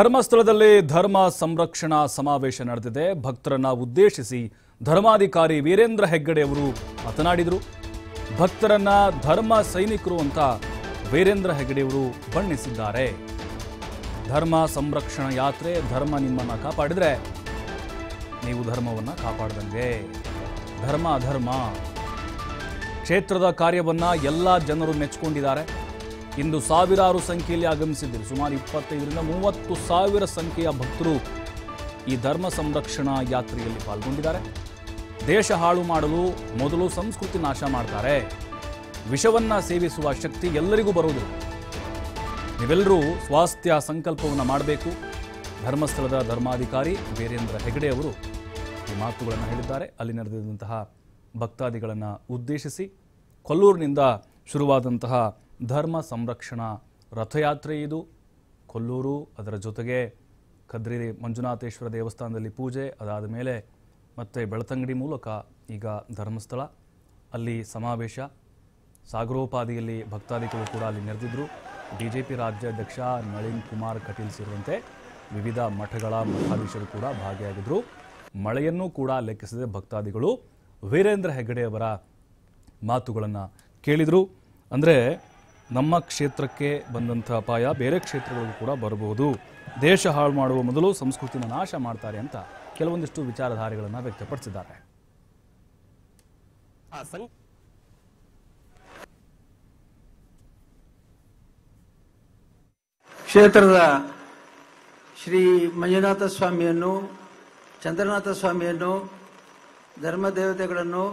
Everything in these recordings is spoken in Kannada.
ಧರ್ಮಸ್ಥಳದಲ್ಲಿ ಧರ್ಮ ಸಂರಕ್ಷಣಾ ಸಮಾವೇಶ ನಡೆದಿದೆ. ಭಕ್ತರನ್ನ ಉದ್ದೇಶಿಸಿ ಧರ್ಮಾಧಿಕಾರಿ ವೀರೇಂದ್ರ ಹೆಗ್ಗಡೆ ಅವರು ಮಾತನಾಡಿದರು. ಭಕ್ತರನ್ನ ಧರ್ಮ ಸೈನಿಕರು ಅಂತ ವೀರೇಂದ್ರ ಹೆಗ್ಗಡೆ ಅವರು ಬಣ್ಣಿಸಿದ್ದಾರೆ. ಧರ್ಮ ಸಂರಕ್ಷಣಾ ಯಾತ್ರೆ, ಧರ್ಮ ನಿಮ್ಮನ್ನ ಕಾಪಾಡಿದ್ರೆ ನೀವು ಧರ್ಮವನ್ನ ಕಾಪಾಡ್ದಂಗೆ. ಧರ್ಮ ಅಧರ್ಮ. ಕ್ಷೇತ್ರದ ಕಾರ್ಯವನ್ನ ಎಲ್ಲ ಜನರು ಮೆಚ್ಚಿಕೊಂಡಿದ್ದಾರೆ ಇಂದು ಸಾವಿರಾರು ಸಂಖ್ಯೆಯಲ್ಲಿ ಆಗಮಿಸಿದ್ದರು. ಸುಮಾರು ಇಪ್ಪತ್ತೈದರಿಂದ ಮೂವತ್ತು ಸಾವಿರ ಸಂಖ್ಯೆಯ ಭಕ್ತರು ಈ ಧರ್ಮ ಸಂರಕ್ಷಣಾ ಯಾತ್ರೆಯಲ್ಲಿ ಪಾಲ್ಗೊಂಡಿದ್ದಾರೆ. ದೇಶ ಹಾಳು ಮಾಡಲು ಮೊದಲು ಸಂಸ್ಕೃತಿ ನಾಶ ಮಾಡ್ತಾರೆ. ವಿಷವನ್ನ ಸೇವಿಸುವ ಶಕ್ತಿ ಎಲ್ಲರಿಗೂ ಬರುವುದು. ನೀವೆಲ್ಲರೂ ಸ್ವಾಸ್ಥ್ಯ ಸಂಕಲ್ಪವನ್ನು ಮಾಡಬೇಕು. ಧರ್ಮಸ್ಥಳದ ಧರ್ಮಾಧಿಕಾರಿ ವೀರೇಂದ್ರ ಹೆಗಡೆ ಅವರು ಈ ಮಾತುಗಳನ್ನು ಹೇಳಿದ್ದಾರೆ. ಅಲ್ಲಿ ನಡೆದಂತಹ ಭಕ್ತಾದಿಗಳನ್ನು ಉದ್ದೇಶಿಸಿ ಕೊಲ್ಲೂರಿನಿಂದ ಶುರುವಾದಂತಹ ಧರ್ಮ ಸಂರಕ್ಷಣಾ ರಥಯಾತ್ರೆ ಇದು. ಕೊಲ್ಲೂರು, ಅದರ ಜೊತೆಗೆ ಕದ್ರಿ ಮಂಜುನಾಥೇಶ್ವರ ದೇವಸ್ಥಾನದಲ್ಲಿ ಪೂಜೆ, ಅದಾದ ಮೇಲೆ ಮತ್ತೆ ಬೆಳತಂಗಡಿ ಮೂಲಕ ಈಗ ಧರ್ಮಸ್ಥಳ. ಅಲ್ಲಿ ಸಮಾವೇಶ. ಸಾಗರೋಪಾದಿಯಲ್ಲಿ ಭಕ್ತಾದಿಗಳು ಕೂಡ ಅಲ್ಲಿ ನೆರೆದಿದ್ರು. ಬಿಜೆಪಿ ರಾಜ್ಯಾಧ್ಯಕ್ಷ ನಳಿನ್ ಕುಮಾರ್ ಕಟೀಲ್ ಸೇರಿದಂತೆ ವಿವಿಧ ಮಠಗಳ ಮಠಾಧೀಶರು ಕೂಡ ಭಾಗಿಯಾಗಿದ್ದರು ಮಳೆಯನ್ನೂ ಕೂಡ ಲೆಕ್ಕಿಸದೆ ಭಕ್ತಾದಿಗಳು ವೀರೇಂದ್ರ ಹೆಗ್ಗಡೆಯವರ ಮಾತುಗಳನ್ನು ಕೇಳಿದರು. ಅಂದರೆ ನಮ್ಮ ಕ್ಷೇತ್ರಕ್ಕೆ ಬಂದಂಥ ಅಪಾಯ ಬೇರೆ ಕ್ಷೇತ್ರಗಳಿಗೂ ಕೂಡ ಬರಬಹುದು. ದೇಶ ಹಾಳು ಮಾಡುವ ಮೊದಲು ಸಂಸ್ಕೃತಿನ ನಾಶ ಮಾಡ್ತಾರೆ ಅಂತ ಕೆಲವೊಂದಿಷ್ಟು ವಿಚಾರಧಾರೆಗಳನ್ನು ವ್ಯಕ್ತಪಡಿಸಿದ್ದಾರೆ. ಆ ಸಂ ಕ್ಷೇತ್ರದ ಶ್ರೀ ಮಂಜುನಾಥ ಸ್ವಾಮಿಯನ್ನು ಚಂದ್ರನಾಥ ಸ್ವಾಮಿಯನ್ನು ಧರ್ಮ ದೇವತೆಗಳನ್ನು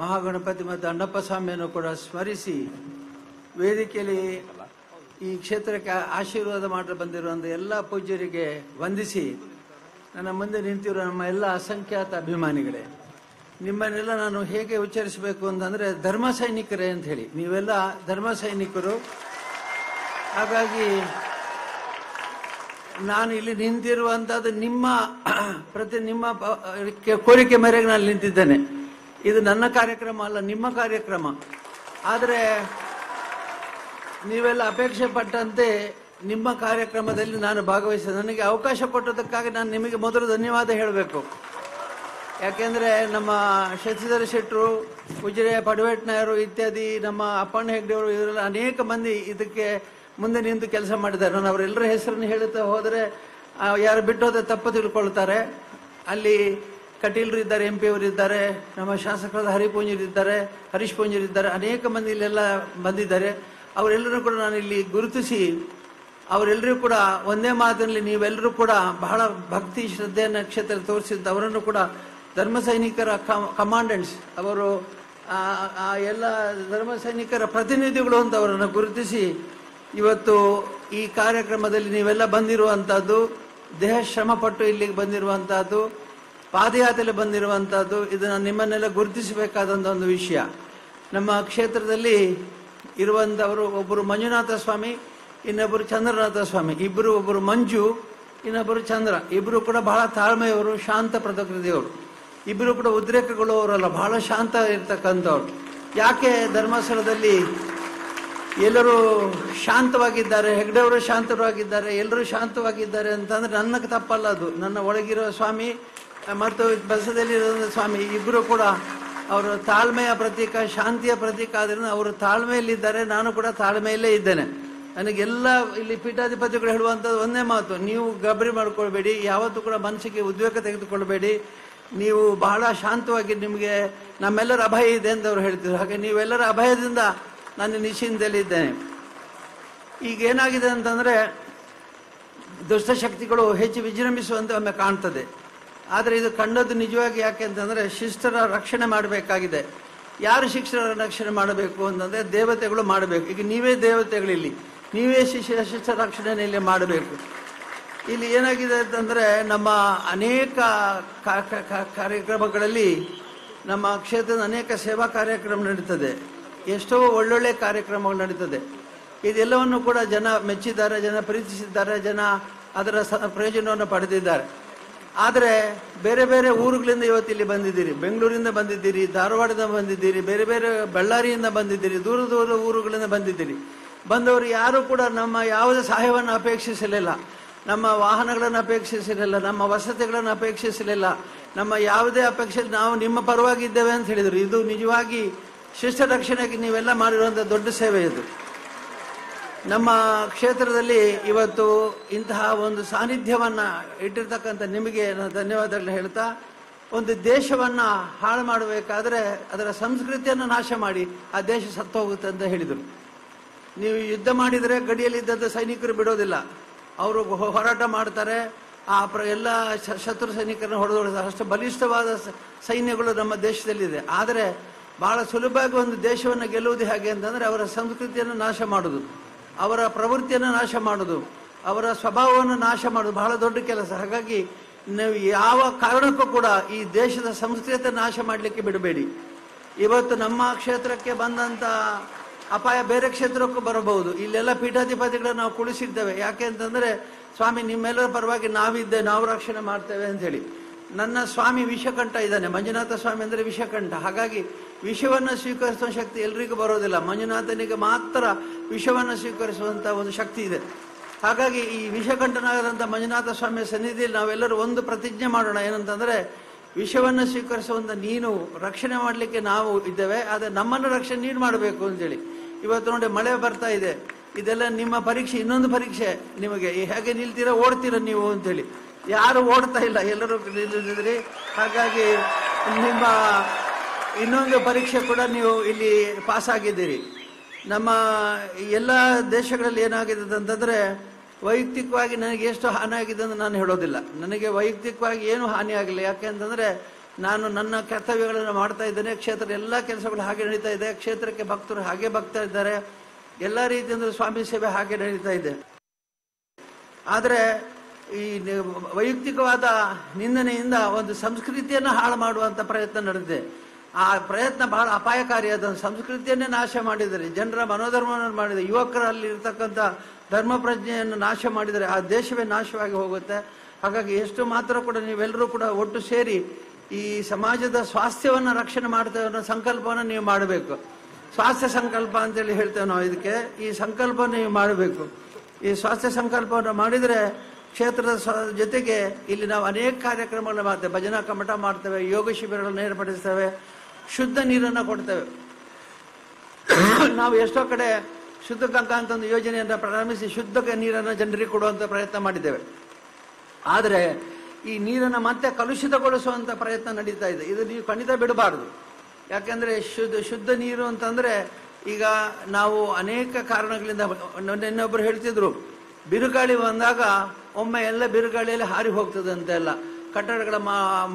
ಮಹಾಗಣಪತಿ ಮತ್ತು ಅಣ್ಣಪ್ಪ ಸ್ವಾಮಿಯನ್ನು ಕೂಡ ಸ್ಮರಿಸಿ ವೇದಿಕೆಯಲ್ಲಿ ಈ ಕ್ಷೇತ್ರಕ್ಕೆ ಆಶೀರ್ವಾದ ಮಾಡಲು ಬಂದಿರುವಂಥ ಎಲ್ಲ ಪೂಜ್ಯರಿಗೆ ವಂದಿಸಿ ನನ್ನ ಮುಂದೆ ನಿಂತಿರುವ ನಮ್ಮ ಎಲ್ಲ ಅಸಂಖ್ಯಾತ ಅಭಿಮಾನಿಗಳೇ, ನಿಮ್ಮನ್ನೆಲ್ಲ ನಾನು ಹೇಗೆ ಉಚ್ಚರಿಸಬೇಕು ಅಂತಂದ್ರೆ ಧರ್ಮ ಸೈನಿಕರೇ ಅಂತ ಹೇಳಿ. ನೀವೆಲ್ಲ ಧರ್ಮ ಸೈನಿಕರು. ಹಾಗಾಗಿ ನಾನು ಇಲ್ಲಿ ನಿಂತಿರುವಂತದ್ದು ನಿಮ್ಮ ಪ್ರತಿ ನಿಮ್ಮ ಕೋರಿಕೆ ಮೇರೆಗೆ ನಾನು ನಿಂತಿದ್ದೇನೆ. ಇದು ನನ್ನ ಕಾರ್ಯಕ್ರಮ ಅಲ್ಲ, ನಿಮ್ಮ ಕಾರ್ಯಕ್ರಮ. ಆದರೆ ನೀವೆಲ್ಲ ಅಪೇಕ್ಷೆ ಪಟ್ಟಂತೆ ನಿಮ್ಮ ಕಾರ್ಯಕ್ರಮದಲ್ಲಿ ನಾನು ಭಾಗವಹಿಸಿದೆ. ನನಗೆ ಅವಕಾಶ ಕೊಟ್ಟದಕ್ಕಾಗಿ ನಾನು ನಿಮಗೆ ಮೊದಲು ಧನ್ಯವಾದ ಹೇಳಬೇಕು. ಯಾಕೆಂದರೆ ನಮ್ಮ ಶಶಿಧರ ಶೆಟ್ಟರು ಉಜಿರೆ ಪಡವೇಟ್ನಾಯರು ಇತ್ಯಾದಿ, ನಮ್ಮ ಅಪ್ಪಣ್ಣ ಹೆಗ್ಡೆಯವರು ಇವರೆಲ್ಲ ಅನೇಕ ಮಂದಿ ಇದಕ್ಕೆ ಮುಂದೆ ನಿಂತು ಕೆಲಸ ಮಾಡಿದ್ದಾರೆ. ನಾನು ಅವರೆಲ್ಲರ ಹೆಸರನ್ನು ಹೇಳುತ್ತಾ ಹೋದರೆ ಯಾರು ಬಿಟ್ಟು ಹೋದ ತಪ್ಪು ತಿಳ್ಕೊಳ್ತಾರೆ. ಅಲ್ಲಿ ಕಟೀಲ್ರು ಇದ್ದಾರೆ ಎಂ ಪಿ ಅವರು ಇದ್ದಾರೆ, ನಮ್ಮ ಶಾಸಕರಾದ ಹರಿಪೂಂಜರಿದ್ದಾರೆ ಹರೀಶ್ ಪೂಂಜರಿದ್ದಾರೆ ಅನೇಕ ಮಂದಿ ಇಲ್ಲೆಲ್ಲ ಬಂದಿದ್ದಾರೆ. ಅವರೆಲ್ಲರೂ ಕೂಡ ನಾನು ಇಲ್ಲಿ ಗುರುತಿಸಿ ಅವರೆಲ್ಲರೂ ಕೂಡ ಒಂದೇ ಮಾತಿನಲ್ಲಿ ನೀವೆಲ್ಲರೂ ಕೂಡ ಬಹಳ ಭಕ್ತಿ ಶ್ರದ್ಧೆ ನಕ್ಷತ್ರದಲ್ಲಿ ತೋರಿಸಿದ್ದು ಅವರನ್ನು ಕೂಡ ಧರ್ಮ ಸೈನಿಕರ ಕಮಾಂಡೆಂಟ್ಸ್ ಅವರು ಆ, ಎಲ್ಲ ಧರ್ಮ ಸೈನಿಕರ ಪ್ರತಿನಿಧಿಗಳು ಅಂತ ಅವರನ್ನು ಗುರುತಿಸಿ ಇವತ್ತು ಈ ಕಾರ್ಯಕ್ರಮದಲ್ಲಿ ನೀವೆಲ್ಲ ಬಂದಿರುವಂಥದ್ದು ದೇಹ ಶ್ರಮ ಪಟ್ಟು ಇಲ್ಲಿಗೆ ಬಂದಿರುವಂಥದ್ದು ಪಾದಯಾತ್ರೆ ಬಂದಿರುವಂಥದ್ದು ಇದನ್ನು ನಿಮ್ಮನ್ನೆಲ್ಲ ಗುರುತಿಸಬೇಕಾದಂಥ ಒಂದು ವಿಷಯ. ನಮ್ಮ ಕ್ಷೇತ್ರದಲ್ಲಿ ಇರುವಂತವರು ಒಬ್ಬರು ಮಂಜುನಾಥ ಸ್ವಾಮಿ, ಇನ್ನೊಬ್ಬರು ಚಂದ್ರನಾಥ ಸ್ವಾಮಿ. ಇಬ್ಬರು ಒಬ್ಬರು ಮಂಜು, ಇನ್ನೊಬ್ಬರು ಚಂದ್ರ. ಇಬ್ಬರು ಕೂಡ ಬಹಳ ತಾಳ್ಮೆಯವರು, ಶಾಂತ ಪ್ರಕೃತಿಯವರು. ಇಬ್ಬರು ಕೂಡ ಉದ್ರೇಕಗಳು ಅವರಲ್ಲ ಬಹಳ ಶಾಂತ ಇರ್ತಕ್ಕಂಥವ್ರು. ಯಾಕೆ ಧರ್ಮಸ್ಥಳದಲ್ಲಿ ಎಲ್ಲರೂ ಶಾಂತವಾಗಿದ್ದಾರೆ, ಹೆಗ್ಡೆಯವರು ಶಾಂತವಾಗಿದ್ದಾರೆ, ಎಲ್ಲರೂ ಶಾಂತವಾಗಿದ್ದಾರೆ ಅಂತಂದ್ರೆ ನನ್ನ ತಪ್ಪಲ್ಲ ಅದು. ನನ್ನ ಒಳಗಿರೋ ಸ್ವಾಮಿ, ಮತ್ತು ಬಸದಲ್ಲಿರೋ ಸ್ವಾಮಿ ಇಬ್ಬರು ಕೂಡ ಅವರು ತಾಳ್ಮೆಯ ಪ್ರತೀಕ, ಶಾಂತಿಯ ಪ್ರತೀಕ ಆದ್ರಿಂದ ಅವರು ತಾಳ್ಮೆಯಲ್ಲಿದ್ದಾರೆ. ನಾನು ಕೂಡ ತಾಳ್ಮೆಯಲ್ಲೇ ಇದ್ದೇನೆ. ನನಗೆಲ್ಲ ಇಲ್ಲಿ ಪೀಠಾಧಿಪತಿಗಳು ಹೇಳುವಂಥದ್ದು ಒಂದೇ ಮಾತು. ನೀವು ಗಬರಿ ಮಾಡ್ಕೊಳ್ಬೇಡಿ, ಯಾವತ್ತೂ ಕೂಡ ಮನಸ್ಸಿಗೆ ಉದ್ವೇಗ ತೆಗೆದುಕೊಳ್ಬೇಡಿ. ನೀವು ಬಹಳ ಶಾಂತವಾಗಿ ನಿಮಗೆ, ನಮ್ಮೆಲ್ಲರ ಅಭಯ ಇದೆ ಅಂತ ಅವರು ಹೇಳ್ತಿದ್ರು. ಹಾಗೆ ನೀವೆಲ್ಲರ ಅಭಯದಿಂದ ನಾನು ನಿಶ್ಚಿಂತೆಯಲ್ಲಿದ್ದೇನೆ ಈಗ ಏನಾಗಿದೆ ಅಂತಂದರೆ ದುಷ್ಟಶಕ್ತಿಗಳು ಹೆಚ್ಚು ವಿಜೃಂಭಿಸುವಂತೆ ಒಮ್ಮೆ ಕಾಣ್ತದೆ. ಆದರೆ ಇದು ಕಂಡದ್ದು ನಿಜವಾಗಿ ಯಾಕೆ ಅಂತಂದ್ರೆ ಶಿಷ್ಟರ ರಕ್ಷಣೆ ಮಾಡಬೇಕಾಗಿದೆ. ಯಾರು ಶಿಷ್ಟರ ರಕ್ಷಣೆ ಮಾಡಬೇಕು ಅಂತಂದ್ರೆ ದೇವತೆಗಳು ಮಾಡಬೇಕು. ಈಗ ನೀವೇ ದೇವತೆಗಳಿಲ್ಲಿ ನೀವೇ ಶಿಷ್ಯ ಶಿಷ್ಟ ರಕ್ಷಣೆಯಲ್ಲಿ ಮಾಡಬೇಕು. ಇಲ್ಲಿ ಏನಾಗಿದೆ ಅಂತಂದ್ರೆ ನಮ್ಮ ಅನೇಕ ಕಾರ್ಯಕ್ರಮಗಳಲ್ಲಿ ನಮ್ಮ ಕ್ಷೇತ್ರದ ಅನೇಕ ಸೇವಾ ಕಾರ್ಯಕ್ರಮ ನಡೀತದೆ. ಎಷ್ಟೋ ಒಳ್ಳೊಳ್ಳೆ ಕಾರ್ಯಕ್ರಮಗಳು ನಡೀತದೆ. ಇದೆಲ್ಲವನ್ನು ಕೂಡ ಜನ ಮೆಚ್ಚಿದ್ದಾರೆ, ಜನ ಪ್ರೀತಿಸಿದ್ದಾರೆ, ಜನ ಅದರ ಸ- ಪ್ರಯೋಜನವನ್ನು ಪಡೆದಿದ್ದಾರೆ. ಆದರೆ ಬೇರೆ ಬೇರೆ ಊರುಗಳಿಂದ ಇವತ್ತು ಇಲ್ಲಿ ಬಂದಿದ್ದೀರಿ. ಬೆಂಗಳೂರಿಂದ ಬಂದಿದ್ದೀರಿ, ಧಾರವಾಡದಿಂದ ಬಂದಿದ್ದೀರಿ, ಬೇರೆ ಬೇರೆ ಬಳ್ಳಾರಿಯಿಂದ ಬಂದಿದ್ದೀರಿ, ದೂರ ದೂರ ಊರುಗಳಿಂದ ಬಂದಿದ್ದೀರಿ. ಬಂದವರು ಯಾರು ಕೂಡ ನಮ್ಮ ಯಾವುದೇ ಸಹಾಯವನ್ನು ಅಪೇಕ್ಷಿಸಲಿಲ್ಲ. ನಮ್ಮ ವಾಹನಗಳನ್ನು ಅಪೇಕ್ಷಿಸಲಿಲ್ಲ, ನಮ್ಮ ವಸತಿಗಳನ್ನು ಅಪೇಕ್ಷಿಸಲಿಲ್ಲ. ನಮ್ಮ ಯಾವುದೇ ಅಪೇಕ್ಷೆ, ನಾವು ನಿಮ್ಮ ಪರವಾಗಿದ್ದೇವೆ ಅಂತ ಹೇಳಿದರು. ಇದು ನಿಜವಾಗಿ ಶಿಷ್ಟ ರಕ್ಷಣೆಗೆ ನೀವೆಲ್ಲ ಮಾಡಿರುವಂಥ ದೊಡ್ಡ ಸೇವೆ ಇದು. ನಮ್ಮ ಕ್ಷೇತ್ರದಲ್ಲಿ ಇವತ್ತು ಇಂತಹ ಒಂದು ಸಾನ್ನಿಧ್ಯವನ್ನು ಇಟ್ಟಿರ್ತಕ್ಕಂಥ ನಿಮಗೆ ನಾನು ಧನ್ಯವಾದಗಳು ಹೇಳ್ತಾ, ಒಂದು ದೇಶವನ್ನ ಹಾಳು ಮಾಡಬೇಕಾದ್ರೆ ಅದರ ಸಂಸ್ಕೃತಿಯನ್ನು ನಾಶ ಮಾಡಿ ಆ ದೇಶ ಸತ್ತು ಹೋಗುತ್ತೆ ಅಂತ ಹೇಳಿದರು. ನೀವು ಯುದ್ಧ ಮಾಡಿದರೆ ಗಡಿಯಲ್ಲಿದ್ದಂಥ ಸೈನಿಕರು ಬಿಡೋದಿಲ್ಲ. ಅವರು ಹೋರಾಟ ಮಾಡ್ತಾರೆ. ಆ ಪ್ರ, ಎಲ್ಲ ಶತ್ರು ಸೈನಿಕರನ್ನು ಹೊಡೆದೊಡೆದ ಅಷ್ಟು ಬಲಿಷ್ಠವಾದ ಸೈನ್ಯಗಳು ನಮ್ಮ ದೇಶದಲ್ಲಿದೆ. ಆದರೆ ಬಹಳ ಸುಲಭವಾಗಿ ಒಂದು ದೇಶವನ್ನು ಗೆಲ್ಲುವುದು ಹೇಗೆ ಅಂತಂದರೆ ಅವರ ಸಂಸ್ಕೃತಿಯನ್ನು ನಾಶ ಮಾಡೋದು ಅವರ ಪ್ರವೃತ್ತಿಯನ್ನು ನಾಶ ಮಾಡೋದು, ಅವರ ಸ್ವಭಾವವನ್ನು ನಾಶ ಮಾಡೋದು ಬಹಳ ದೊಡ್ಡ ಕೆಲಸ. ಹಾಗಾಗಿ ನೀವು ಯಾವ ಕಾರಣಕ್ಕೂ ಕೂಡ ಈ ದೇಶದ ಸಂಸ್ಕೃತಿಯನ್ನು ನಾಶ ಮಾಡಲಿಕ್ಕೆ ಬಿಡಬೇಡಿ. ಇವತ್ತು ನಮ್ಮ ಕ್ಷೇತ್ರಕ್ಕೆ ಬಂದಂತ ಅಪಾಯ ಬೇರೆ ಕ್ಷೇತ್ರಕ್ಕೂ ಬರಬಹುದು. ಇಲ್ಲೆಲ್ಲ ಪೀಠಾಧಿಪತಿಗಳನ್ನ ನಾವು ಕುಳಿಸಿದ್ದೇವೆ ಯಾಕೆ ಅಂತಂದ್ರೆ, ಸ್ವಾಮಿ, ನಿಮ್ಮೆಲ್ಲರ ಪರವಾಗಿ ನಾವಿದ್ದೆ ನಾವು ರಕ್ಷಣೆ ಮಾಡ್ತೇವೆ ಅಂತ ಹೇಳಿ. ನನ್ನ ಸ್ವಾಮಿ ವಿಷಕಂಠ ಇದ್ದಾನೆ. ಮಂಜುನಾಥ ಸ್ವಾಮಿ ಅಂದರೆ ವಿಷಕಂಠ. ಹಾಗಾಗಿ ವಿಷವನ್ನು ಸ್ವೀಕರಿಸುವ ಶಕ್ತಿ ಎಲ್ರಿಗೂ ಬರೋದಿಲ್ಲ. ಮಂಜುನಾಥನಿಗೆ ಮಾತ್ರ ವಿಷವನ್ನು ಸ್ವೀಕರಿಸುವಂಥ ಒಂದು ಶಕ್ತಿ ಇದೆ. ಹಾಗಾಗಿ ಈ ವಿಷಕಂಠನಾದಂಥ ಮಂಜುನಾಥ ಸ್ವಾಮಿಯ ಸನ್ನಿಧಿಯಲ್ಲಿ ನಾವೆಲ್ಲರೂ ಒಂದು ಪ್ರತಿಜ್ಞೆ ಮಾಡೋಣ. ಏನಂತಂದರೆ, ವಿಷವನ್ನು ಸ್ವೀಕರಿಸುವಂಥ ನೀನು ರಕ್ಷಣೆ ಮಾಡಲಿಕ್ಕೆ ನಾವು ಇದ್ದೇವೆ, ಆದರೆ ನಮ್ಮನ್ನು ರಕ್ಷಣೆ ನೀನು ಮಾಡಬೇಕು ಅಂತೇಳಿ. ಇವತ್ತು ನೋಡಿ ಮಳೆ ಬರ್ತಾ ಇದೆ. ಇದೆಲ್ಲ ನಿಮ್ಮ ಪರೀಕ್ಷೆ, ಇನ್ನೊಂದು ಪರೀಕ್ಷೆ ನಿಮಗೆ. ಹೇಗೆ ನಿಲ್ತೀರಾ ಓಡ್ತೀರಾ ನೀವು ಅಂತೇಳಿ. ಯಾರು ಓಡ್ತಾ ಇಲ್ಲ, ಎಲ್ಲರೂ ನಿಲ್ಲಿದ್ರಿ ಹಾಗಾಗಿ ನಿಮ್ಮ ಇನ್ನೊಂದು ಪರೀಕ್ಷೆ ಕೂಡ ನೀವು ಇಲ್ಲಿ ಪಾಸ್ ಆಗಿದ್ದೀರಿ. ನಮ್ಮ ಎಲ್ಲ ದೇಶಗಳಲ್ಲಿ ಏನಾಗಿದೆ ಅಂತಂದ್ರೆ, ವೈಯಕ್ತಿಕವಾಗಿ ನನಗೆ ಎಷ್ಟು ಹಾನಿ ಆಗಿದೆ ಅಂತ ನಾನು ಹೇಳೋದಿಲ್ಲ. ನನಗೆ ವೈಯಕ್ತಿಕವಾಗಿ ಏನು ಹಾನಿ ಆಗಿಲ್ಲ. ಯಾಕೆ ಅಂತಂದ್ರೆ, ನಾನು ನನ್ನ ಕರ್ತವ್ಯಗಳನ್ನು ಮಾಡ್ತಾ ಇದ್ದೇನೆ. ಕ್ಷೇತ್ರ ಎಲ್ಲ ಕೆಲಸಗಳು ಹಾಗೆ ನಡೀತಾ ಇದೆ. ಕ್ಷೇತ್ರಕ್ಕೆ ಭಕ್ತರು ಹಾಗೆ ಭಕ್ತಾ ಇದ್ದಾರೆ. ಎಲ್ಲ ರೀತಿಯಿಂದ ಸ್ವಾಮಿ ಸೇವೆ ಹಾಗೆ ನಡೀತಾ ಇದೆ. ಆದರೆ ಈ ವೈಯಕ್ತಿಕವಾದ ನಿಂದನೆಯಿಂದ ಒಂದು ಸಂಸ್ಕೃತಿಯನ್ನು ಹಾಳು ಮಾಡುವಂಥ ಪ್ರಯತ್ನ ನಡೆದಿದೆ. ಆ ಪ್ರಯತ್ನ ಬಹಳ ಅಪಾಯಕಾರಿಯಾದ ಸಂಸ್ಕೃತಿಯನ್ನೇ ನಾಶ ಮಾಡಿದರೆ, ಜನರ ಮನೋಧರ್ಮವನ್ನು ಮಾಡಿದರೆ, ಯುವಕರಲ್ಲಿ ಇರತಕ್ಕಂಥ ಧರ್ಮ ಪ್ರಜ್ಞೆಯನ್ನು ನಾಶ ಮಾಡಿದರೆ ಆ ದೇಶವೇ ನಾಶವಾಗಿ ಹೋಗುತ್ತೆ. ಹಾಗಾಗಿ ಎಷ್ಟು ಮಾತ್ರ ಕೂಡ ನೀವೆಲ್ಲರೂ ಕೂಡ ಒಟ್ಟು ಸೇರಿ ಈ ಸಮಾಜದ ಸ್ವಾಸ್ಥ್ಯವನ್ನು ರಕ್ಷಣೆ ಮಾಡ್ತೇವೆ ಅನ್ನೋ ಸಂಕಲ್ಪವನ್ನು ನೀವು ಮಾಡಬೇಕು. ಸ್ವಾಸ್ಥ್ಯ ಸಂಕಲ್ಪ ಅಂತೇಳಿ ಹೇಳ್ತೇವೆ ನಾವು ಇದಕ್ಕೆ. ಈ ಸಂಕಲ್ಪ ನೀವು ಮಾಡಬೇಕು. ಈ ಸ್ವಾಸ್ಥ್ಯ ಸಂಕಲ್ಪವನ್ನು ಮಾಡಿದರೆ ಕ್ಷೇತ್ರದ ಜೊತೆಗೆ ಇಲ್ಲಿ ನಾವು ಅನೇಕ ಕಾರ್ಯಕ್ರಮಗಳನ್ನು ಮಾಡ್ತೇವೆ. ಭಜನಾ ಕಮಟ ಮಾಡ್ತೇವೆ, ಯೋಗ ಶಿಬಿರಗಳನ್ನು ಏರ್ಪಡಿಸ್ತೇವೆ, ಶುದ್ಧ ನೀರನ್ನು ಕೊಡ್ತೇವೆ. ನಾವು ಎಷ್ಟೋ ಕಡೆ ಶುದ್ಧ ಗಂಗಾ ಅಂತ ಒಂದು ಯೋಜನೆಯನ್ನು ಪ್ರಾರಂಭಿಸಿ ಶುದ್ಧ ನೀರನ್ನು ಜನರಿಗೆ ಕೊಡುವಂತ ಪ್ರಯತ್ನ ಮಾಡಿದ್ದೇವೆ. ಆದರೆ ಈ ನೀರನ್ನು ಮತ್ತೆ ಕಲುಷಿತಗೊಳಿಸುವಂತ ಪ್ರಯತ್ನ ನಡೀತಾ ಇದೆ. ಇದು ನೀವು ಖಂಡಿತ ಬಿಡಬಾರದು. ಯಾಕೆಂದರೆ ಶುದ್ಧ ಶುದ್ಧ ನೀರು ಅಂತಂದ್ರೆ ಈಗ ನಾವು ಅನೇಕ ಕಾರಣಗಳಿಂದ ಇನ್ನೊಬ್ಬರು ಹೇಳ್ತಿದ್ರು, ಬಿರುಗಾಳಿ ಬಂದಾಗ ಒಮ್ಮೆ ಎಲ್ಲ ಬಿರುಗಾಳಿಯಲ್ಲಿ ಹಾರಿ ಹೋಗ್ತದೆ ಅಂತ ಎಲ್ಲ. ಕಟ್ಟಡಗಳ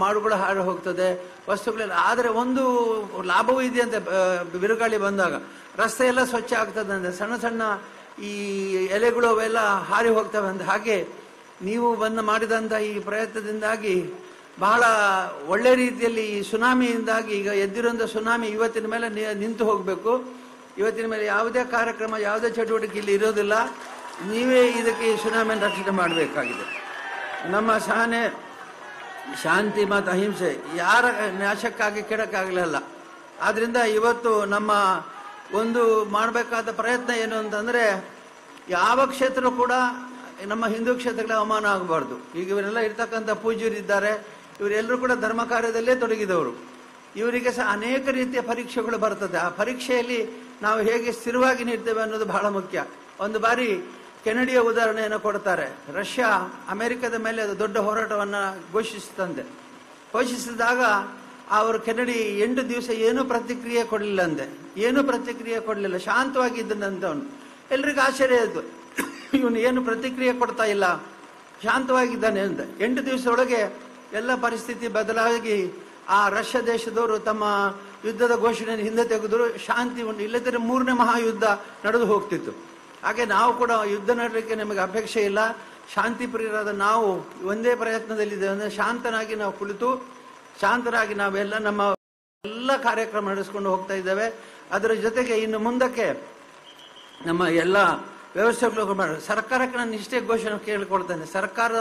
ಮಾಡುಗಳು ಹಾರಿ ಹೋಗ್ತದೆ. ವಸ್ತುಗಳೆಲ್ಲ, ಆದರೆ ಒಂದು ಲಾಭವೂ ಇದೆ ಅಂತ ಬಿರುಗಾಳಿ ಬಂದಾಗ. ರಸ್ತೆ ಎಲ್ಲ ಸ್ವಚ್ಛ ಆಗ್ತದೆ ಅಂತ ಸಣ್ಣ ಸಣ್ಣ ಈ ಎಲೆಗಳು ಅವೆಲ್ಲ ಹಾರಿ ಹೋಗ್ತವೆ ಅಂತ. ಹಾಗೆ ನೀವು ಬಂದು ಮಾಡಿದಂಥ ಈ ಪ್ರಯತ್ನದಿಂದಾಗಿ ಬಹಳ ಒಳ್ಳೆ ರೀತಿಯಲ್ಲಿ ಈ ಸುನಾಮಿಯಿಂದಾಗಿ ಈಗ ಎದ್ದಿರುವಂಥ ಸುನಾಮಿ ಇವತ್ತಿನ ಮೇಲೆ ನಿಂತು ಹೋಗಬೇಕು. ಇವತ್ತಿನ ಮೇಲೆ ಯಾವುದೇ ಕಾರ್ಯಕ್ರಮ, ಯಾವುದೇ ಚಟುವಟಿಕೆ ಇಲ್ಲಿ ಇರೋದಿಲ್ಲ. ನೀವೇ ಇದಕ್ಕೆ ಸುನಾಮಿಯನ್ನು ರಕ್ಷಣೆ ಮಾಡಬೇಕಾಗಿದೆ. ನಮ್ಮ ಸಹನೆ ಶಾಂತಿ ಮತ್ತು ಅಹಿಂಸೆ, ಯಾರ ನಾಶಕ್ಕಾಗಿ ಕೆಡಕ್ಕಾಗಲಿಲ್ಲ. ಆದ್ದರಿಂದ ಇವತ್ತು ನಮ್ಮ ಒಂದು ಮಾಡಬೇಕಾದ ಪ್ರಯತ್ನ ಏನು ಅಂತಂದ್ರೆ, ಯಾವ ಕ್ಷೇತ್ರ ಕೂಡ ನಮ್ಮ ಹಿಂದೂ ಕ್ಷೇತ್ರಗಳ ಅವಮಾನ ಆಗಬಾರ್ದು. ಈಗ ಇವರೆಲ್ಲ ಇರ್ತಕ್ಕಂಥ ಪೂಜ್ಯರಿದ್ದಾರೆ, ಇವರೆಲ್ಲರೂ ಕೂಡ ಧರ್ಮ ಕಾರ್ಯದಲ್ಲೇ ತೊಡಗಿದವರು. ಇವರಿಗೆ ಸಹ ಅನೇಕ ರೀತಿಯ ಪರೀಕ್ಷೆಗಳು ಬರ್ತದೆ. ಆ ಪರೀಕ್ಷೆಯಲ್ಲಿ ನಾವು ಹೇಗೆ ಸ್ಥಿರವಾಗಿ ನೀಡ್ತೇವೆ ಅನ್ನೋದು ಬಹಳ ಮುಖ್ಯ. ಒಂದು ಬಾರಿ ಕೆನಡಿಯ ಉದಾಹರಣೆಯನ್ನು ಕೊಡ್ತಾರೆ ರಷ್ಯಾ ಅಮೆರಿಕದ ಮೇಲೆ ಅದು ದೊಡ್ಡ ಹೋರಾಟವನ್ನು ಘೋಷಿಸುತ್ತಂದೆ ಘೋಷಿಸಿದಾಗ ಅವರು ಕೆನಡಿ ಎಂಟು ದಿವಸ ಏನೂ ಪ್ರತಿಕ್ರಿಯೆ ಕೊಡಲಿಲ್ಲ ಅಂದೆ ಏನೂ ಪ್ರತಿಕ್ರಿಯೆ ಕೊಡಲಿಲ್ಲ. ಶಾಂತವಾಗಿದ್ದನಂತೆ ಅವನು. ಎಲ್ರಿಗೂ ಆಶ್ಚರ್ಯ ಇದ್ದು ಇವನು ಏನು ಪ್ರತಿಕ್ರಿಯೆ ಕೊಡ್ತಾ ಇಲ್ಲ. ಶಾಂತವಾಗಿದ್ದಾನೆ ಅಂತ. ಎಂಟು ದಿವಸದೊಳಗೆ ಎಲ್ಲ ಪರಿಸ್ಥಿತಿ ಬದಲಾಗಿ ಆ ರಷ್ಯಾ ದೇಶದವರು ತಮ್ಮ ಯುದ್ಧದ ಘೋಷಣೆಯನ್ನು ಹಿಂದೆ ತೆಗೆದರು. ಶಾಂತಿ ಉಂಟು ಇಲ್ಲದಿದ್ದರೆ ಮೂರನೇ ಮಹಾಯುದ್ಧ ನಡೆದು ಹೋಗ್ತಿತ್ತು. ಹಾಗೆ ನಾವು ಕೂಡ ಯುದ್ಧ ನಡಲಿಕ್ಕೆ ನಮಗೆ ಅಪೇಕ್ಷೆ ಇಲ್ಲ. ಶಾಂತಿ ಪ್ರಿಯರಾದ ನಾವು ಒಂದೇ ಪ್ರಯತ್ನದಲ್ಲಿದ್ದೇವೆ ಅಂದರೆ ಶಾಂತನಾಗಿ ನಾವು ಕುಳಿತು ಶಾಂತರಾಗಿ ನಾವೆಲ್ಲ ನಮ್ಮ ಎಲ್ಲ ಕಾರ್ಯಕ್ರಮ ನಡೆಸ್ಕೊಂಡು ಹೋಗ್ತಾ ಇದ್ದೇವೆ. ಅದರ ಜೊತೆಗೆ ಇನ್ನು ಮುಂದಕ್ಕೆ ನಮ್ಮ ಎಲ್ಲ ವ್ಯವಸ್ಥೆಗಳು ಮಾಡ ಸರ್ಕಾರಕ್ಕೆ ನಾನು ಇಷ್ಟೇ ಘೋಷಣೆ ಕೇಳಿಕೊಳ್ತೇನೆ. ಸರ್ಕಾರ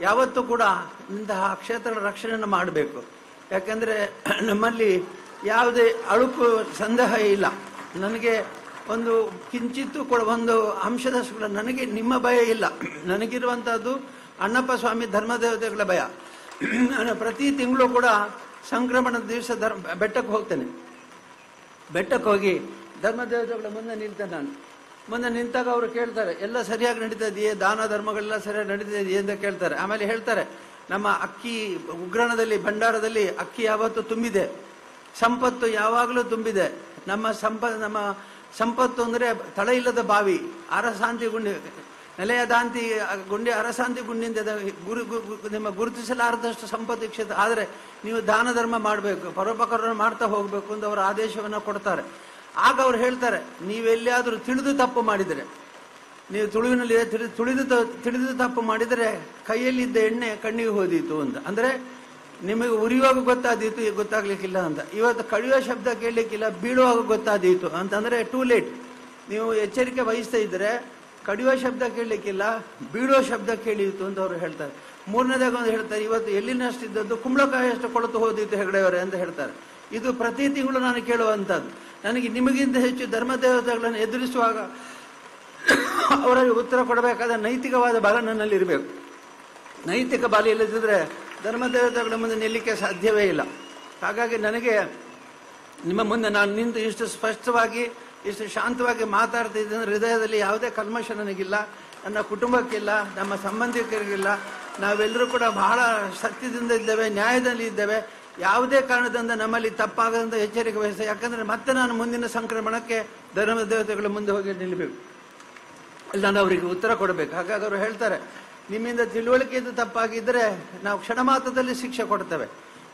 ಯಾವತ್ತೂ ಕೂಡ ಇಂತಹ ಕ್ಷೇತ್ರಗಳ ರಕ್ಷಣೆಯನ್ನು ಮಾಡಬೇಕು. ಯಾಕೆಂದರೆ ನಮ್ಮಲ್ಲಿ ಯಾವುದೇ ಅಳುಕು ಸಂದೇಹ ಇಲ್ಲ. ನನಗೆ ಒಂದು ಕಿಂಚಿತ್ತು ಕೂಡ ಒಂದು ಅಂಶದ ನನಗೆ ನಿಮ್ಮ ಭಯ ಇಲ್ಲ. ನನಗಿರುವಂತಹದ್ದು ಅಣ್ಣಪ್ಪ ಸ್ವಾಮಿ ಧರ್ಮದೇವತೆಗಳ ಭಯ. ನಾನು ಪ್ರತಿ ತಿಂಗಳು ಕೂಡ ಸಂಕ್ರಮಣದ ದಿವಸ ಧರ್ಮ, ಬೆಟ್ಟಕ್ಕೆ ಹೋಗ್ತೇನೆ. ಬೆಟ್ಟಕ್ಕೆ ಹೋಗಿ ಧರ್ಮದೇವತೆಗಳ ಮುಂದೆ ನಿಲ್ತೇನೆ ನಾನು. ಮುಂದೆ ನಿಂತಾಗ ಅವರು ಕೇಳ್ತಾರೆ, ಎಲ್ಲ ಸರಿಯಾಗಿ ನಡೀತಾ ಇದೆಯೇ? ದಾನ ಧರ್ಮಗಳೆಲ್ಲ ಸರಿಯಾಗಿ ನಡೀತಾ ಇದೆಯೇ ಅಂತ ಕೇಳ್ತಾರೆ. ಆಮೇಲೆ ಹೇಳ್ತಾರೆ, ನಮ್ಮ ಅಕ್ಕಿ ಉಗ್ರಣದಲ್ಲಿ, ಭಂಡಾರದಲ್ಲಿ ಅಕ್ಕಿ ಯಾವತ್ತೂ ತುಂಬಿದೆ. ಸಂಪತ್ತು ಯಾವಾಗಲೂ ತುಂಬಿದೆ. ನಮ್ಮ ಸಂಪ, ನಮ್ಮ ಸಂಪತ್ತು ಅಂದರೆ ತಳ ಇಲ್ಲದ ಬಾವಿ, ಅರಸಾಂತಿ ಗುಂಡಿ ನೆಲೆಯ ದಾಂತಿ ಗುಂಡಿ, ಅರಸಾಂತಿ ಗುಂಡಿಂದ ಗುರು ನಿಮ್ಮ ಗುರುತಿಸಲಾರದಷ್ಟು ಸಂಪತ್ತು ಕ್ಷೇತ್ರ ಆದರೆ ನೀವು ದಾನ ಧರ್ಮ ಮಾಡಬೇಕು ಪರೋಪಕರನ್ನು ಮಾಡ್ತಾ ಹೋಗಬೇಕು ಅಂತ ಅವರ ಆದೇಶವನ್ನು ಕೊಡ್ತಾರೆ. ಆಗ ಅವ್ರು ಹೇಳ್ತಾರೆ ನೀವೆಲ್ಲಿಯಾದರೂ ತಿಳಿದು ತಪ್ಪು ಮಾಡಿದರೆ, ನೀವು ತುಳುವಿನಲ್ಲಿ ತಿಳಿದು ತಿಳಿದು ತಪ್ಪು ಮಾಡಿದರೆ ಕೈಯಲ್ಲಿದ್ದ ಎಣ್ಣೆ ಕಣ್ಣಿಗೆ ಹೋದೀತು ಅಂತ. ಅಂದರೆ ನಿಮಗೆ ಉರಿಯುವಾಗ ಗೊತ್ತಾದೀತು ಗೊತ್ತಾಗ್ಲಿಕ್ಕಿಲ್ಲ ಅಂತ. ಇವತ್ತು ಕಡಿಯುವ ಶಬ್ದ ಕೇಳಲಿಕ್ಕಿಲ್ಲ, ಬೀಳುವಾಗ ಗೊತ್ತಾದೀತು ಅಂತಂದ್ರೆ ಟೂ ಲೇಟ್ ನೀವು ಎಚ್ಚರಿಕೆ ವಹಿಸ್ತಾ ಇದ್ರೆ ಕಡಿಯುವ ಶಬ್ದ ಕೇಳಲಿಕ್ಕಿಲ್ಲ, ಬೀಳುವ ಶಬ್ದ ಕೇಳಿಯಿತು ಅಂತ ಅವರು ಹೇಳ್ತಾರೆ. ಮೂರನೇದಾಗ ಒಂದು ಹೇಳ್ತಾರೆ, ಇವತ್ತು ಎಲ್ಲಿನಷ್ಟಿದ್ದದ್ದು? ಕುಂಬಳಕಾಯಿಯಷ್ಟು ಕೊಳತು ಹೋದಿತ್ತು ಹೆಗಡೆಯವರೇ ಅಂತ ಹೇಳ್ತಾರೆ. ಇದು ಪ್ರತಿ ತಿಂಗಳು ನಾನು ಕೇಳುವಂಥದ್ದು. ನನಗೆ ನಿಮಗಿಂತ ಹೆಚ್ಚು ಧರ್ಮದೇವತೆಗಳನ್ನು ಎದುರಿಸುವಾಗ ಅವರಲ್ಲಿ ಉತ್ತರ ಕೊಡಬೇಕಾದ ನೈತಿಕವಾದ ಬಲ ನನ್ನಲ್ಲಿ ಇರಬೇಕು ನೈತಿಕ ಬಲ ಇಲ್ಲದಿದ್ದರೆ ಧರ್ಮದೇವತೆಗಳ ಮುಂದೆ ನಿಲ್ಲಕ್ಕೆ ಸಾಧ್ಯವೇ ಇಲ್ಲ. ಹಾಗಾಗಿ ನನಗೆ ನಿಮ್ಮ ಮುಂದೆ ನಾನು ನಿಂತು ಇಷ್ಟು ಸ್ಪಷ್ಟವಾಗಿ, ಇಷ್ಟು ಶಾಂತವಾಗಿ ಮಾತಾಡ್ತಿದ್ದೆ ಅಂದ್ರೆ ಹೃದಯದಲ್ಲಿ ಯಾವುದೇ ಕಲ್ಮಶ ನನಗಿಲ್ಲ. ನನ್ನ ಕುಟುಂಬಕ್ಕಿಲ್ಲ, ನಮ್ಮ ಸಂಬಂಧಿಕರಿಗಿಲ್ಲ. ನಾವೆಲ್ಲರೂ ಕೂಡ ಬಹಳ ಸತ್ಯದಿಂದ ಇದ್ದೇವೆ, ನ್ಯಾಯದಲ್ಲಿ ಇದ್ದೇವೆ. ಯಾವುದೇ ಕಾರಣದಿಂದ ನಮ್ಮಲ್ಲಿ ತಪ್ಪಾಗದಂತ ಎಚ್ಚರಿಕೆ ವಹಿಸ. ಯಾಕಂದ್ರೆ ಮತ್ತೆ ನಾನು ಮುಂದಿನ ಸಂಕ್ರಮಣಕ್ಕೆ ಧರ್ಮ ದೇವತೆಗಳ ಮುಂದೆ ಹೋಗಿ ನಿಲ್ಲಬೇಕು. ಇಲ್ಲ ನಾನು ಅವರಿಗೆ ಉತ್ತರ ಕೊಡಬೇಕು. ಹಾಗಾಗಿ ಅವರು ಹೇಳ್ತಾರೆ ನಿಮ್ಮಿಂದ ತಿಳುವಳಿಕೆ ಇದು ತಪ್ಪಾಗಿದ್ದರೆ ನಾವು ಕ್ಷಣ ಮಾತ್ರದಲ್ಲಿ ಶಿಕ್ಷೆ ಕೊಡ್ತೇವೆ.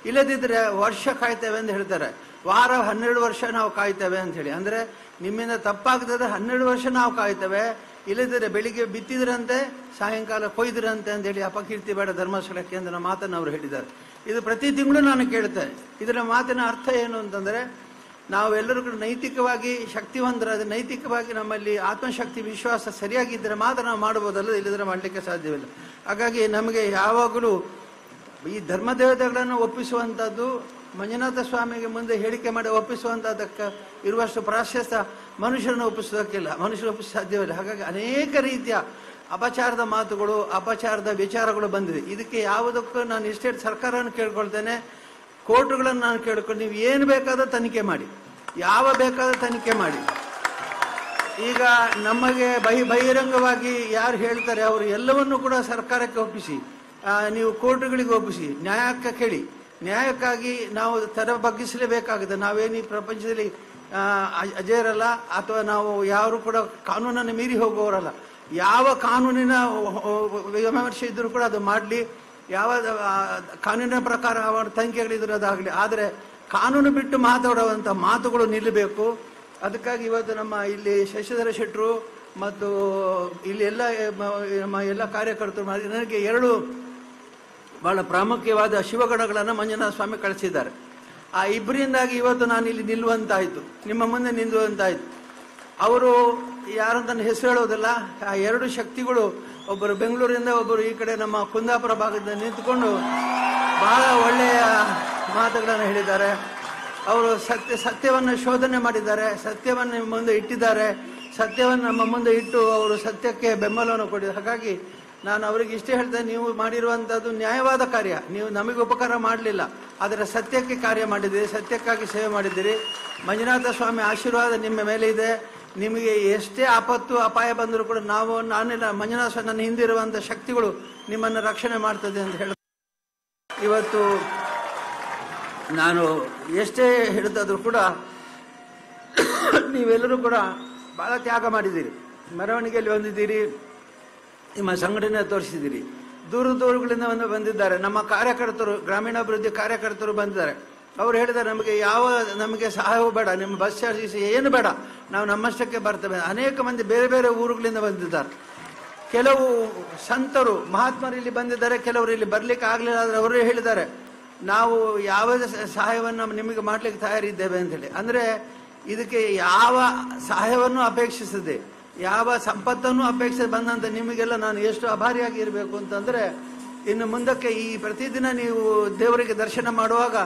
ಇಲ್ಲದಿದ್ದರೆ ವರ್ಷ ಕಾಯ್ತೇವೆ ಅಂತ ಹೇಳ್ತಾರೆ. ವಾರ ಹನ್ನೆರಡು ವರ್ಷ ನಾವು ಕಾಯ್ತೇವೆ ಅಂತ ಹೇಳಿ. ಅಂದ್ರೆ ನಿಮ್ಮಿಂದ ತಪ್ಪಾಗ್ತದೆ ಹನ್ನೆರಡು ವರ್ಷ ನಾವು ಕಾಯ್ತೇವೆ. ಇಲ್ಲದಿದ್ದರೆ ಬೆಳಿಗ್ಗೆ ಬಿತ್ತಿದ್ರಂತೆ, ಸಾಯಂಕಾಲ ಕೊಯ್ದಿರಂತೆ ಅಂತ ಹೇಳಿ ಅಪಕೀರ್ತಿ ಬೇಡ ಧರ್ಮಸ್ಥಳ ನಮ್ಮ ಮಾತನ್ನು ಅವರು ಹೇಳಿದ್ದಾರೆ. ಇದು ಪ್ರತಿ ತಿಂಗಳು ನಾನು ಕೇಳ್ತೇನೆ. ಇದರ ಮಾತಿನ ಅರ್ಥ ಏನು ಅಂತಂದ್ರೆ ನಾವೆಲ್ಲರೂ ಕೂಡ ನೈತಿಕವಾಗಿ ಶಕ್ತಿವಂತರಾದ ನೈತಿಕವಾಗಿ ನಮ್ಮಲ್ಲಿ ಆತ್ಮಶಕ್ತಿ, ವಿಶ್ವಾಸ ಸರಿಯಾಗಿದ್ದರೆ ಮಾತ್ರ ನಾವು ಮಾಡಬಹುದಲ್ಲ ಇಲ್ಲದ್ರೆ ಮಾಡಲಿಕ್ಕೆ ಸಾಧ್ಯವಿಲ್ಲ. ಹಾಗಾಗಿ ನಮಗೆ ಯಾವಾಗಲೂ ಈ ಧರ್ಮದೇವತೆಗಳನ್ನು ಒಪ್ಪಿಸುವಂಥದ್ದು ಮಂಜುನಾಥ ಸ್ವಾಮಿಗೆ ಮುಂದೆ ಹೇಳಿಕೆ ಮಾಡಿ ಒಪ್ಪಿಸುವಂಥದ್ದಕ್ಕೆ ಇರುವಷ್ಟು ಪ್ರಾಶಸ್ತ್ಯ ಮನುಷ್ಯರನ್ನು ಒಪ್ಪಿಸೋದಕ್ಕಿಲ್ಲ. ಮನುಷ್ಯರು ಒಪ್ಪಿಸ ಸಾಧ್ಯವಿಲ್ಲ. ಹಾಗಾಗಿ ಅನೇಕ ರೀತಿಯ ಅಪಚಾರದ ಮಾತುಗಳು, ಅಪಚಾರದ ವಿಚಾರಗಳು ಬಂದಿದೆ ಇದಕ್ಕೆ ಯಾವುದಕ್ಕೂ ನಾನು ಇಷ್ಟೇ ಸರ್ಕಾರವನ್ನು ಕೇಳ್ಕೊಳ್ತೇನೆ. ಕೋರ್ಟುಗಳನ್ನು ನಾನು ಕೇಳ್ಕೊಂಡು ನೀವು ಏನು ಬೇಕಾದ ತನಿಖೆ ಮಾಡಿ. ಯಾವ ಬೇಕಾದ ತನಿಖೆ ಮಾಡಿ. ಈಗ ನಮಗೆ ಬಹಿ ಬಹಿರಂಗವಾಗಿ ಯಾರು ಹೇಳ್ತಾರೆ ಅವರು ಎಲ್ಲವನ್ನು ಕೂಡ ಸರ್ಕಾರಕ್ಕೆ ಒಪ್ಪಿಸಿ. ನೀವು ಕೋರ್ಟುಗಳಿಗೆ ಒಪ್ಪಿಸಿ. ನ್ಯಾಯಕ್ಕೆ ಕೇಳಿ. ನ್ಯಾಯಕ್ಕಾಗಿ ನಾವು ತರ ಬಗ್ಗಿಸಲೇಬೇಕಾಗುತ್ತೆ ನಾವೇನು ಈ ಪ್ರಪಂಚದಲ್ಲಿ ಅಜ- ಅಜೇರಲ್ಲ, ಅಥವಾ ನಾವು ಯಾರು ಕೂಡ ಕಾನೂನನ್ನು ಮೀರಿ ಹೋಗುವವರಲ್ಲ. ಯಾವ ಕಾನೂನಿನ ವಿಮರ್ಶೆ ಇದ್ದರೂ ಕೂಡ ಅದು ಮಾಡಲಿ. ಯಾವ ಕಾನೂನಿನ ಪ್ರಕಾರ ಅವರ ತನಿಖೆಗಳಿದ್ರು ಅದಾಗಲಿ, ಆದರೆ ಕಾನೂನು ಬಿಟ್ಟು ಮಾತಾಡುವಂಥ ಮಾತುಗಳು ನಿಲ್ಲಬೇಕು. ಅದಕ್ಕಾಗಿ ಇವತ್ತು ನಮ್ಮ ಇಲ್ಲಿ ಶಶಿಧರ ಶೆಟ್ಟರು ಮತ್ತು ಇಲ್ಲಿ ಎಲ್ಲ ನಮ್ಮ ಎಲ್ಲ ಕಾರ್ಯಕರ್ತರು ನನಗೆ ಎರಡು ಬಹಳ ಪ್ರಾಮುಖ್ಯವಾದ ಶಿವಗಣಗಳನ್ನು ಮಂಜುನಾಥ ಸ್ವಾಮಿ ಕಳಿಸಿದ್ದಾರೆ. ಆ ಇಬ್ಬರಿಂದಾಗಿ ಇವತ್ತು ನಾನು ಇಲ್ಲಿ ನಿಲ್ಲುವಂತಾಯಿತು. ನಿಮ್ಮ ಮುಂದೆ ನಿಲ್ಲುವಂತಾಯಿತು. ಅವರು ಯಾರಂತ ಹೆಸರು ಹೇಳೋದಿಲ್ಲ, ಆ ಎರಡು ಶಕ್ತಿಗಳು ಒಬ್ಬರು ಬೆಂಗಳೂರಿಂದ ಒಬ್ಬರು ಈ ಕಡೆ ನಮ್ಮ ಕುಂದಾಪುರ ಭಾಗದಿಂದ ನಿಂತುಕೊಂಡು ಬಹಳ ಒಳ್ಳೆಯ ಮಾತುಗಳನ್ನು ಹೇಳಿದ್ದಾರೆ. ಅವರು ಸತ್ಯ, ಸತ್ಯವನ್ನು ಶೋಧನೆ ಮಾಡಿದ್ದಾರೆ. ಸತ್ಯವನ್ನು ನಿಮ್ಮ ಮುಂದೆ ಇಟ್ಟಿದ್ದಾರೆ. ಸತ್ಯವನ್ನು ನಮ್ಮ ಮುಂದೆ ಇಟ್ಟು ಅವರು ಸತ್ಯಕ್ಕೆ ಬೆಂಬಲವನ್ನು ಕೊಟ್ಟಿದ್ದಾರೆ. ಹಾಗಾಗಿ ನಾನು ಅವರಿಗೆ ಇಷ್ಟೇ ಹೇಳ್ತೇನೆ, ನೀವು ಮಾಡಿರುವಂಥದ್ದು ನ್ಯಾಯವಾದ ಕಾರ್ಯ. ನೀವು ನಮಗೆ ಉಪಕಾರ ಮಾಡಲಿಲ್ಲ, ಆದರೆ ಸತ್ಯಕ್ಕೆ ಕಾರ್ಯ ಮಾಡಿದ್ದೀರಿ, ಸತ್ಯಕ್ಕಾಗಿ ಸೇವೆ ಮಾಡಿದ್ದೀರಿ. ಮಂಜುನಾಥ ಸ್ವಾಮಿ ಆಶೀರ್ವಾದ ನಿಮ್ಮ ಮೇಲೆ ಇದೆ. ನಿಮಗೆ ಎಷ್ಟೇ ಆಪತ್ತು, ಅಪಾಯ ಬಂದರೂ ಕೂಡ ನಾವು, ನಾನೆಲ್ಲ ಮಂಜುನಾಥ ನನ್ನ ಹಿಂದಿರುವಂಥ ಶಕ್ತಿಗಳು ನಿಮ್ಮನ್ನು ರಕ್ಷಣೆ ಮಾಡ್ತದೆ ಅಂತ ಹೇಳಿ. ಇವತ್ತು ನಾನು ಎಷ್ಟೇ ಹೇಳಿದಾದರೂ ಕೂಡ ನೀವೆಲ್ಲರೂ ಕೂಡ ಬಹಳ ತ್ಯಾಗ ಮಾಡಿದ್ದೀರಿ. ಮೆರವಣಿಗೆಯಲ್ಲಿ ಹೊಂದಿದ್ದೀರಿ ನಿಮ್ಮ ಸಂಘಟನೆ ತೋರಿಸಿದ್ದೀರಿ. ದೂರ ದೂರಗಳಿಂದ ಒಂದು ಬಂದಿದ್ದಾರೆ. ನಮ್ಮ ಕಾರ್ಯಕರ್ತರು, ಗ್ರಾಮೀಣಾಭಿವೃದ್ಧಿ ಕಾರ್ಯಕರ್ತರು ಬಂದಿದ್ದಾರೆ. ಅವ್ರು ಹೇಳಿದ ನಮಗೆ ಯಾವ, ನಮಗೆ ಸಹಾಯವೂ ಬೇಡ, ನಿಮ್ಮ ಬಸ್ ಚಾರ್ಜಸ್ ಏನು ಬೇಡ. ನಾವು ನಮ್ಮಷ್ಟಕ್ಕೆ ಬರ್ತೇವೆ. ಅನೇಕ ಮಂದಿ ಬೇರೆ ಬೇರೆ ಊರುಗಳಿಂದ ಬಂದಿದ್ದಾರೆ. ಕೆಲವು ಸಂತರು ಮಹಾತ್ಮರು ಇಲ್ಲಿ ಬಂದಿದ್ದಾರೆ, ಕೆಲವರು ಇಲ್ಲಿ ಬರ್ಲಿಕ್ಕೆ ಆಗಲಿಲ್ಲ ಆದ್ರೆ ಅವರೇ ಹೇಳಿದ್ದಾರೆ, ನಾವು ಯಾವ ಸಹಾಯವನ್ನು ನಿಮಗೆ ಮಾಡ್ಲಿಕ್ಕೆ ತಯಾರಿದ್ದೇವೆ ಅಂತ ಹೇಳಿ. ಅಂದ್ರೆ ಇದಕ್ಕೆ ಯಾವ ಸಹಾಯವನ್ನು ಅಪೇಕ್ಷಿಸದೆ, ಯಾವ ಸಂಪತ್ತನ್ನು ಅಪೇಕ್ಷೆ ಬಂದಂತ ನಿಮಗೆಲ್ಲ ನಾನು ಎಷ್ಟು ಅಭಾರಿಯಾಗಿ ಇರಬೇಕು ಅಂತಂದ್ರೆ, ಇನ್ನು ಮುಂದಕ್ಕೆ ಈ ಪ್ರತಿದಿನ ನೀವು ದೇವರಿಗೆ ದರ್ಶನ ಮಾಡುವಾಗ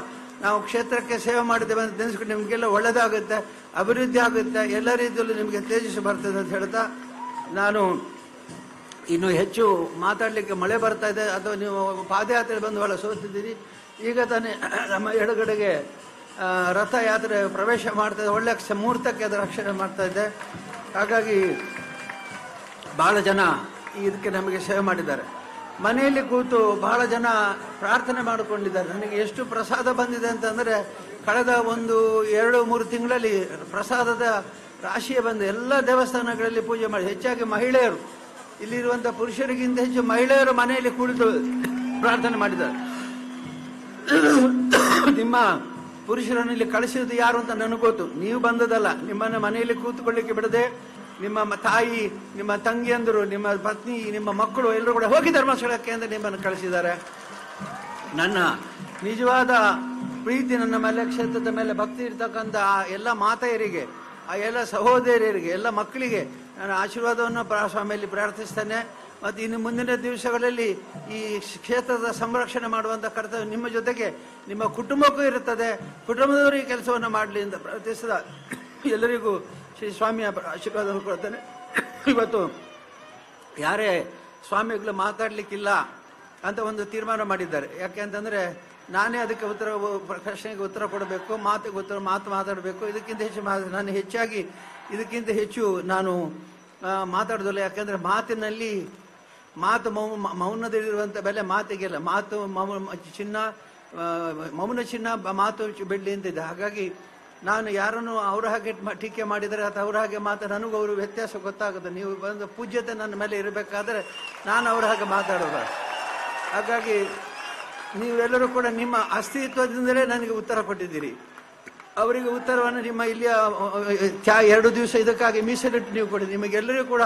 ನಾವು ಕ್ಷೇತ್ರಕ್ಕೆ ಸೇವೆ ಮಾಡಿದ್ದೇವೆ ಅಂತ ನೆನೆಸ್ಕೊಂಡು ನಿಮಗೆಲ್ಲ ಒಳ್ಳೇದಾಗುತ್ತೆ, ಅಭಿವೃದ್ಧಿ ಆಗುತ್ತೆ, ಎಲ್ಲ ರೀತಿಯಲ್ಲೂ ನಿಮಗೆ ತೇಜಸ್ಸು ಬರ್ತದೆ ಅಂತ ಹೇಳ್ತಾ ನಾನು ಇನ್ನು ಹೆಚ್ಚು ಮಾತಾಡಲಿಕ್ಕೆ ಮಳೆ ಬರ್ತಾ ಇದೆ, ಅಥವಾ ನೀವು ಪಾದಯಾತ್ರೆ ಬಂದು ಒಳ ಸೋತಿದ್ದೀರಿ, ಈಗ ತಾನೇ ನಮ್ಮ ಎಡಗಡೆಗೆ ರಥಯಾತ್ರೆ ಪ್ರವೇಶ ಮಾಡ್ತಾ ಇದೆ, ಒಳ್ಳೆ ಮುಹೂರ್ತಕ್ಕೆ ಅದರ ರಕ್ಷಣೆ ಮಾಡ್ತಾ ಇದೆ. ಹಾಗಾಗಿ ಭಾಳ ಜನ ಇದಕ್ಕೆ ನಮಗೆ ಸೇವೆ ಮಾಡಿದ್ದಾರೆ. ಮನೆಯಲ್ಲಿ ಕೂತು ಬಹಳ ಜನ ಪ್ರಾರ್ಥನೆ ಮಾಡಿಕೊಂಡಿದ್ದಾರೆ. ನನಗೆ ಎಷ್ಟು ಪ್ರಸಾದ ಬಂದಿದೆ ಅಂತಂದ್ರೆ ಕಳೆದ ಒಂದು ಎರಡು, ಮೂರು ತಿಂಗಳಲ್ಲಿ ಪ್ರಸಾದದ ರಾಶಿಯ ಬಂದು ಎಲ್ಲ ದೇವಸ್ಥಾನಗಳಲ್ಲಿ ಪೂಜೆ ಮಾಡಿ. ಹೆಚ್ಚಾಗಿ ಮಹಿಳೆಯರು. ಇಲ್ಲಿರುವಂಥ ಪುರುಷರಿಗಿಂತ ಹೆಚ್ಚು ಮಹಿಳೆಯರು ಮನೆಯಲ್ಲಿ ಕುಳಿತು ಪ್ರಾರ್ಥನೆ ಮಾಡಿದ್ದಾರೆ. ನಿಮ್ಮ ಪುರುಷರನ್ನು ಇಲ್ಲಿ ಕಳಿಸಿದ್ದು ಯಾರು ಅಂತ ನನಗೆ ಗೊತ್ತು. ನೀವು ಬಂದದಲ್ಲ ನಿಮ್ಮನ್ನು ಮನೆಯಲ್ಲಿ ಕೂತ್ಕೊಳ್ಳಿಕ್ಕೆ ಬಿಡದೆ ನಿಮ್ಮ ತಾಯಿ, ನಿಮ್ಮ ತಂಗಿಯಂದರು, ನಿಮ್ಮ ಪತ್ನಿ, ನಿಮ್ಮ ಮಕ್ಕಳು ಎಲ್ಲರೂ ಕೂಡ ಹೋಗಿ ಧರ್ಮಸ್ಥಳಕ್ಕೆ ಅಂತ ನಿಮ್ಮನ್ನು ಕಳಿಸಿದ್ದಾರೆ. ನನ್ನ ನಿಜವಾದ ಪ್ರೀತಿ ನನ್ನ ಮೇಲೆ, ಕ್ಷೇತ್ರದ ಮೇಲೆ, ಭಕ್ತಿ ಇರ್ತಕ್ಕಂಥ ಆ ಎಲ್ಲ ಮಾತೆಯರಿಗೆ, ಆ ಎಲ್ಲ ಸಹೋದರಿಯರಿಗೆ, ಎಲ್ಲ ಮಕ್ಕಳಿಗೆ ನಾನು ಆಶೀರ್ವಾದವನ್ನು ಸ್ವಾಮಿಯಲ್ಲಿ ಪ್ರಾರ್ಥಿಸ್ತೇನೆ. ಮತ್ತು ಇನ್ನು ಮುಂದಿನ ದಿವಸಗಳಲ್ಲಿ ಈ ಕ್ಷೇತ್ರದ ಸಂರಕ್ಷಣೆ ಮಾಡುವಂಥ ಕರ್ತವ್ಯ ನಿಮ್ಮ ಜೊತೆಗೆ, ನಿಮ್ಮ ಕುಟುಂಬಕ್ಕೂ ಇರುತ್ತದೆ. ಕುಟುಂಬದವರು ಈ ಕೆಲಸವನ್ನು ಮಾಡಲಿ ಅಂತ ಪ್ರಾರ್ಥಿಸಿದ ಎಲ್ಲರಿಗೂ ಶ್ರೀ ಸ್ವಾಮಿಯ ಆಶೀರ್ವಾದ ಕೊಡ್ತಾನೆ. ಇವತ್ತು ಯಾರೇ ಸ್ವಾಮಿಗಳು ಮಾತಾಡ್ಲಿಕ್ಕಿಲ್ಲ ಅಂತ ಒಂದು ತೀರ್ಮಾನ ಮಾಡಿದ್ದಾರೆ. ಯಾಕೆ ಅಂತಂದ್ರೆ ನಾನೇ ಅದಕ್ಕೆ ಉತ್ತರ, ಪ್ರಶ್ನೆಗೆ ಉತ್ತರ ಕೊಡಬೇಕು, ಮಾತಿಗೆ ಉತ್ತರ, ಮಾತು ಮಾತಾಡಬೇಕು. ಇದಕ್ಕಿಂತ ಹೆಚ್ಚು ನಾನು ಹೆಚ್ಚಾಗಿ ಇದಕ್ಕಿಂತ ಹೆಚ್ಚು ನಾನು ಮಾತಾಡೋದಿಲ್ಲ ಯಾಕಂದ್ರೆ ಮಾತಿನಲ್ಲಿ ಮಾತು ಮೌ ಮೌನದಲ್ಲಿರುವಂಥ ಬೆಲೆ ಮಾತಿಗೆಲ್ಲ. ಮಾತು ಮೌನ ಚಿನ್ನ ಮೌನ ಚಿನ್ನ, ಮಾತು ಬೆಳ್ಳಿ ಅಂತಿದೆ ಹಾಗಾಗಿ ನಾನು ಯಾರನ್ನು ಅವ್ರ ಹಾಗೆ ಟೀಕೆ ಮಾಡಿದರೆ ಅಥವಾ ಅವ್ರ ಹಾಗೆ ಮಾತು, ನನಗೂ ಅವರು ವ್ಯತ್ಯಾಸ ಗೊತ್ತಾಗುತ್ತೆ ನೀವು ಬಂದು ಪೂಜ್ಯತೆ ನನ್ನ ಮೇಲೆ ಇರಬೇಕಾದ್ರೆ ನಾನು ಅವ್ರ ಹಾಗೆ ಮಾತಾಡೋದು. ಹಾಗಾಗಿ ನೀವೆಲ್ಲರೂ ಕೂಡ ನಿಮ್ಮ ಅಸ್ತಿತ್ವದಿಂದಲೇ ನನಗೆ ಉತ್ತರ ಕೊಟ್ಟಿದ್ದೀರಿ. ಅವರಿಗೆ ಉತ್ತರವನ್ನು ನಿಮ್ಮ ಇಲ್ಲಿಯ ಚಾ, ಎರಡು ದಿವಸ ಇದಕ್ಕಾಗಿ ಮೀಸಲಿಟ್ಟು ನೀವು ಕೊಡಿ. ನಿಮಗೆಲ್ಲರಿಗೂ ಕೂಡ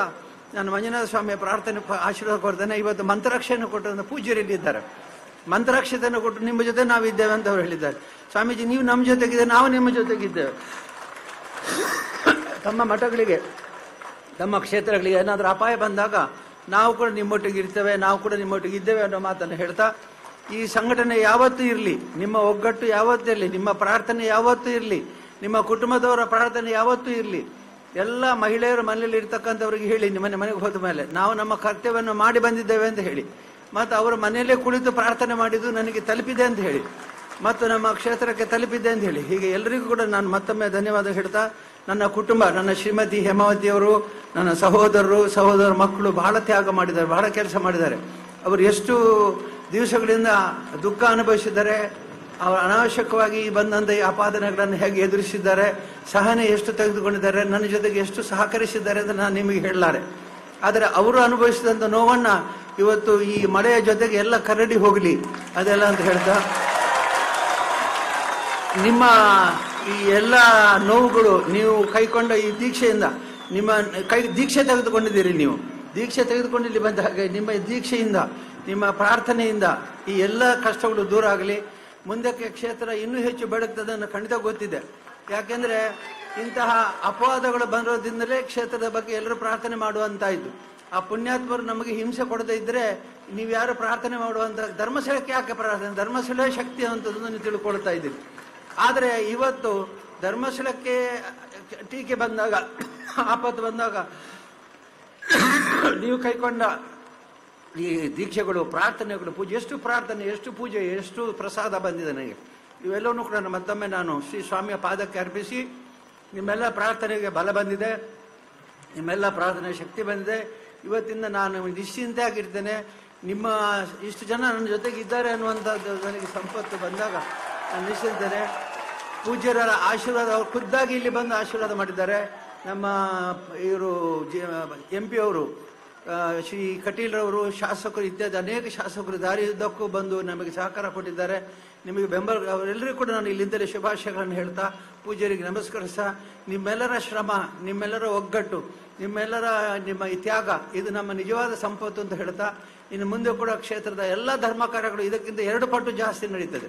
ನಾನು ಮಂಜುನಾಥ ಸ್ವಾಮಿಯ ಪ್ರಾರ್ಥನೆ, ಆಶೀರ್ವಾದ ಕೊಡ್ತೇನೆ. ಇವತ್ತು ಮಂತ್ರರಕ್ಷೆಯನ್ನು ಕೊಟ್ಟು ಪೂಜ್ಯರು ಇಲ್ಲಿದ್ದಾರೆ. ಮಂತ್ರಾಕ್ಷತೆಯನ್ನು ಕೊಟ್ಟು ನಿಮ್ಮ ಜೊತೆ ನಾವಿದ್ದೇವೆ ಅಂತ ಅವರು ಹೇಳಿದ್ದಾರೆ. ಸ್ವಾಮೀಜಿ, ನೀವು ನಮ್ಮ ಜೊತೆಗಿದೆ ನಾವು ನಿಮ್ಮ ಜೊತೆಗಿದ್ದೇವೆ. ತಮ್ಮ ಮಠಗಳಿಗೆ, ತಮ್ಮ ಕ್ಷೇತ್ರಗಳಿಗೆ ಏನಾದರೂ ಅಪಾಯ ಬಂದಾಗ ನಾವು ಕೂಡ ನಿಮ್ಮೊಟ್ಟಿಗೆ ಇರ್ತೇವೆ, ನಾವು ಕೂಡ ನಿಮ್ಮೊಟ್ಟಿಗೆ ಇದ್ದೇವೆ ಅನ್ನೋ ಮಾತನ್ನು ಹೇಳ್ತಾ, ಈ ಸಂಘಟನೆ ಯಾವತ್ತೂ ಇರಲಿ, ನಿಮ್ಮ ಒಗ್ಗಟ್ಟು ಯಾವತ್ತೂ ಇರಲಿ, ನಿಮ್ಮ ಪ್ರಾರ್ಥನೆ ಯಾವತ್ತೂ ಇರಲಿ, ನಿಮ್ಮ ಕುಟುಂಬದವರ ಪ್ರಾರ್ಥನೆ ಯಾವತ್ತೂ ಇರಲಿ, ಎಲ್ಲ ಮಹಿಳೆಯರು ಮನೆಯಲ್ಲಿ ಇರ್ತಕ್ಕಂಥವ್ರಿಗೆ ಹೇಳಿ ನಿಮ್ಮನೆ ಮನೆಗೆ ಹೋದ ಮೇಲೆ ನಾವು ನಮ್ಮ ಕರ್ತವ್ಯವನ್ನು ಮಾಡಿ ಬಂದಿದ್ದೇವೆ ಅಂತ ಹೇಳಿ. ಮತ್ತು ಅವರ ಮನೆಯಲ್ಲೇ ಕುಳಿತು ಪ್ರಾರ್ಥನೆ ಮಾಡಿದ್ದು ನನಗೆ ತಲುಪಿದೆ ಅಂತ ಹೇಳಿ. ಮತ್ತು ನಮ್ಮ ಕ್ಷೇತ್ರಕ್ಕೆ ತಲುಪಿದೆ ಅಂತ ಹೇಳಿ. ಹೀಗೆ ಎಲ್ಲರಿಗೂ ಕೂಡ ನಾನು ಮತ್ತೊಮ್ಮೆ ಧನ್ಯವಾದ ಹೇಳ್ತಾ, ನನ್ನ ಕುಟುಂಬ, ನನ್ನ ಶ್ರೀಮತಿ ಹೇಮಾವತಿಯವರು ನನ್ನ ಸಹೋದರರು, ಸಹೋದರ ಮಕ್ಕಳು ಬಹಳ ತ್ಯಾಗ ಮಾಡಿದ್ದಾರೆ, ಬಹಳ ಕೆಲಸ ಮಾಡಿದ್ದಾರೆ. ಅವರು ಎಷ್ಟು ದಿವಸಗಳಿಂದ ದುಃಖ ಅನುಭವಿಸಿದ್ದಾರೆ ಅವರು ಅನಾವಶ್ಯಕವಾಗಿ ಬಂದಂಥ ಈ ಆಪಾದನೆಗಳನ್ನು ಹೇಗೆ ಎದುರಿಸಿದ್ದಾರೆ, ಸಹನೆ ಎಷ್ಟು ತೆಗೆದುಕೊಂಡಿದ್ದಾರೆ, ನನ್ನ ಜೊತೆಗೆ ಎಷ್ಟು ಸಹಕರಿಸಿದ್ದಾರೆ ಅಂತ ನಾನು ನಿಮಗೆ ಹೇಳಲಾರೆ. ಆದರೆ ಅವರು ಅನುಭವಿಸಿದಂಥ ನೋವನ್ನ ಇವತ್ತು ಈ ಮಳೆಯ ಜೊತೆಗೆ ಎಲ್ಲ ಕರಡಿ ಹೋಗಲಿ, ಅದೆಲ್ಲ ಅಂತ ಹೇಳ್ತಾ. ನಿಮ್ಮ ಈ ಎಲ್ಲ ನೋವುಗಳು ನೀವು ಕೈಕೊಂಡ ಈ ದೀಕ್ಷೆಯಿಂದ ನಿಮ್ಮ ಕೈ ದೀಕ್ಷೆ ತೆಗೆದುಕೊಂಡಿದ್ದೀರಿ ನೀವು. ದೀಕ್ಷೆ ತೆಗೆದುಕೊಂಡು ಇಲ್ಲಿ ಬಂದ ಹಾಗೆ ನಿಮ್ಮ ದೀಕ್ಷೆಯಿಂದ, ನಿಮ್ಮ ಪ್ರಾರ್ಥನೆಯಿಂದ ಈ ಎಲ್ಲ ಕಷ್ಟಗಳು ದೂರ ಆಗಲಿ. ಮುಂದಕ್ಕೆ ಕ್ಷೇತ್ರ ಇನ್ನೂ ಹೆಚ್ಚು ಬೆಳಗ್ತದೆ ಅನ್ನೋ ಖಂಡಿತ ಗೊತ್ತಿದೆ. ಯಾಕೆಂದ್ರೆ ಇಂತಹ ಅಪವಾದಗಳು ಬಂದಿರೋದ್ರಿಂದಲೇ ಕ್ಷೇತ್ರದ ಬಗ್ಗೆ ಎಲ್ಲರೂ ಪ್ರಾರ್ಥನೆ ಮಾಡುವಂತಾಯ್ತು. ಆ ಪುಣ್ಯಾತ್ಮರು ನಮಗೆ ಹಿಂಸೆ ಕೊಡದೇ ಇದ್ರೆ ನೀವು ಯಾರು ಪ್ರಾರ್ಥನೆ ಮಾಡುವಂತ ಧರ್ಮಸ್ಥಳಕ್ಕೆ ಯಾಕೆ ಪ್ರಾರ್ಥನೆ? ಧರ್ಮಸ್ಥಳ ಶಕ್ತಿ ಅಂತದನ್ನು ನೀವು ತಿಳ್ಕೊಳ್ತಾ ಇದ್ದೀರಿ. ಆದರೆ ಇವತ್ತು ಧರ್ಮಸ್ಥಳಕ್ಕೆ ಟೀಕೆ ಬಂದಾಗ, ಆಪತ್ತು ಬಂದಾಗ ನೀವು ಕೈಕೊಂಡ ಈ ದೀಕ್ಷೆಗಳು, ಪ್ರಾರ್ಥನೆಗಳು, ಪೂಜೆ, ಎಷ್ಟು ಪ್ರಾರ್ಥನೆ, ಎಷ್ಟು ಪೂಜೆ, ಎಷ್ಟು ಪ್ರಸಾದ ಬಂದಿದೆ ನನಗೆ? ಇವೆಲ್ಲವನ್ನೂ ಕೂಡ ಮತ್ತೊಮ್ಮೆ ನಾನು ಶ್ರೀ ಸ್ವಾಮಿಯ ಪಾದಕ್ಕೆ ಅರ್ಪಿಸಿ, ನಿಮ್ಮೆಲ್ಲ ಪ್ರಾರ್ಥನೆಗೆ ಬಲ ಬಂದಿದೆ, ನಿಮ್ಮೆಲ್ಲ ಪ್ರಾರ್ಥನೆ ಶಕ್ತಿ ಬಂದಿದೆ. ಇವತ್ತಿಂದ ನಾನು ನಿಶ್ಚಿಂತೆ ಆಗಿರ್ತೇನೆ. ನಿಮ್ಮ ಇಷ್ಟು ಜನ ನನ್ನ ಜೊತೆಗೆ ಇದ್ದಾರೆ ಅನ್ನುವಂಥದ್ದು ನನಗೆ ಸಂಪತ್ತು ಬಂದಾಗ ನಾನು ನಿಶ್ಚಿಂತೇನೆ. ಪೂಜ್ಯರ ಆಶೀರ್ವಾದ, ಅವರು ಖುದ್ದಾಗಿ ಇಲ್ಲಿ ಬಂದು ಆಶೀರ್ವಾದ ಮಾಡಿದ್ದಾರೆ. ನಮ್ಮ ಇವರು ಎಂ ಪಿ ಅವರು ಶ್ರೀ ಕಟೀಲ್ರವರು ಶಾಸಕರು ಇತ್ಯಾದಿ ಅನೇಕ ಶಾಸಕರು ದಾರಿಯುದ್ದಕ್ಕೂ ಬಂದು ನಮಗೆ ಸಹಕಾರ ಕೊಟ್ಟಿದ್ದಾರೆ. ನಿಮಗೆ ಬೆಂಬಲ, ಅವರೆಲ್ಲರಿಗೂ ಕೂಡ ನಾನು ಇಲ್ಲಿಂದಲೇ ಶುಭಾಶಯಗಳನ್ನು ಹೇಳ್ತಾ, ಪೂಜ್ಯರಿಗೆ ನಮಸ್ಕರಿಸ್ತಾ, ನಿಮ್ಮೆಲ್ಲರ ಶ್ರಮ, ನಿಮ್ಮೆಲ್ಲರ ಒಗ್ಗಟ್ಟು, ನಿಮ್ಮೆಲ್ಲರ ನಿಮ್ಮ ತ್ಯಾಗ, ಇದು ನಮ್ಮ ನಿಜವಾದ ಸಂಪತ್ತು ಅಂತ ಹೇಳ್ತಾ, ಇನ್ನು ಮುಂದೆ ಕೂಡ ಕ್ಷೇತ್ರದ ಎಲ್ಲ ಧರ್ಮ ಕಾರ್ಯಗಳು ಇದಕ್ಕಿಂತ ಎರಡು ಪಟ್ಟು ಜಾಸ್ತಿ ನಡೀತದೆ.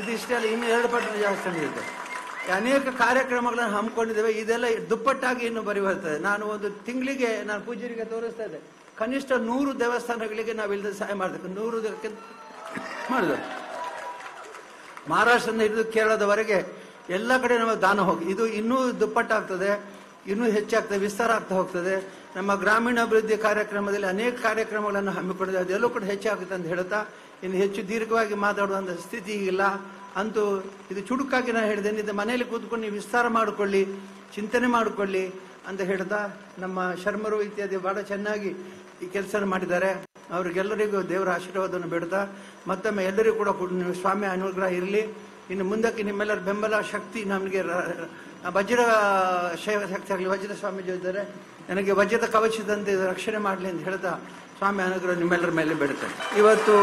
ಇದು ಇಷ್ಟೇ ಅಲ್ಲ, ಇನ್ನು ಎರಡು ಪಟ್ಟು ಜಾಸ್ತಿ ನಡೆಯುತ್ತೆ ಅನೇಕ ಕಾರ್ಯಕ್ರಮಗಳನ್ನು ಹಮ್ಮಿಕೊಂಡಿದ್ದೇವೆ, ಇದೆಲ್ಲ ದುಪ್ಪಟ್ಟಾಗಿ ಇನ್ನು ಬರಿಬರ್ತದೆ ನಾನು ಒಂದು ತಿಂಗಳಿಗೆ, ನಾನು ಪೂಜ್ಯರಿಗೆ ತೋರಿಸ್ತಾ ಇದ್ದೆ, ಕನಿಷ್ಠ ನೂರು ದೇವಸ್ಥಾನಗಳಿಗೆ ನಾವು ಇಲ್ಲದೆ ಸಹಾಯ ಮಾಡಬೇಕು ನೂರು ಮಾಡಿದೆ ಮಹಾರಾಷ್ಟ್ರದಿಂದ ಹಿಡಿದು ಕೇರಳದವರೆಗೆ ಎಲ್ಲ ಕಡೆ ನಮ್ಮ ದಾನ ಹೋಗಿ ಇದು ಇನ್ನೂ ದುಪ್ಪಟ್ಟಾಗ್ತದೆ, ಇನ್ನೂ ಹೆಚ್ಚಾಗ್ತದೆ, ವಿಸ್ತಾರ ಆಗ್ತಾ ಹೋಗ್ತದೆ. ನಮ್ಮ ಗ್ರಾಮೀಣಾಭಿವೃದ್ಧಿ ಕಾರ್ಯಕ್ರಮದಲ್ಲಿ ಅನೇಕ ಕಾರ್ಯಕ್ರಮಗಳನ್ನು ಹಮ್ಮಿಕೊಂಡಿದೆ. ಅದೆಲ್ಲೂ ಕೂಡ ಹೆಚ್ಚಾಗುತ್ತೆ ಅಂತ ಹೇಳ್ತಾ ಇನ್ನು ಹೆಚ್ಚು ದೀರ್ಘವಾಗಿ ಮಾತಾಡುವಂಥ ಸ್ಥಿತಿ ಇಲ್ಲ. ಅಂತೂ ಇದು ಚುಡುಕಾಗಿ ನಾನು ಹೇಳಿದೆ. ಇದು ಮನೆಯಲ್ಲಿ ಕೂತ್ಕೊಂಡು ನೀವು ವಿಸ್ತಾರ ಮಾಡಿಕೊಳ್ಳಿ, ಚಿಂತನೆ ಮಾಡಿಕೊಳ್ಳಿ ಅಂತ ಹೇಳ್ತಾ ನಮ್ಮ ಶರ್ಮರು ಇತ್ಯಾದಿ ಬಹಳ ಚೆನ್ನಾಗಿ ಈ ಕೆಲಸ ಮಾಡಿದ್ದಾರೆ. ಅವರಿಗೆಲ್ಲರಿಗೂ ದೇವರ ಆಶೀರ್ವಾದವನ್ನು ಬೇಡ್ತಾ ಮತ್ತೊಮ್ಮೆ ಎಲ್ಲರಿಗೂ ಕೂಡ ಸ್ವಾಮಿ ಅನುಗ್ರಹ ಇರಲಿ. ಇನ್ನು ಮುಂದಕ್ಕೆ ನಿಮ್ಮೆಲ್ಲರ ಬೆಂಬಲ, ಶಕ್ತಿ ನಮಗೆ ವಜ್ರ ಶೈವ ಶಕ್ತಿ ಆಗಲಿ, ವಜ್ರ ಸ್ವಾಮೀಜಿ ಇದ್ದಾರೆ. ನನಗೆ ವಜ್ರದ ಕವಚದಂತೆ ರಕ್ಷಣೆ ಮಾಡಲಿ ಅಂತ ಹೇಳ್ತಾ ಸ್ವಾಮಿ ಅನುಗ್ರಹ ನಿಮ್ಮೆಲ್ಲರ ಮೇಲೆ ಬಿಡುತ್ತೆ ಇವತ್ತು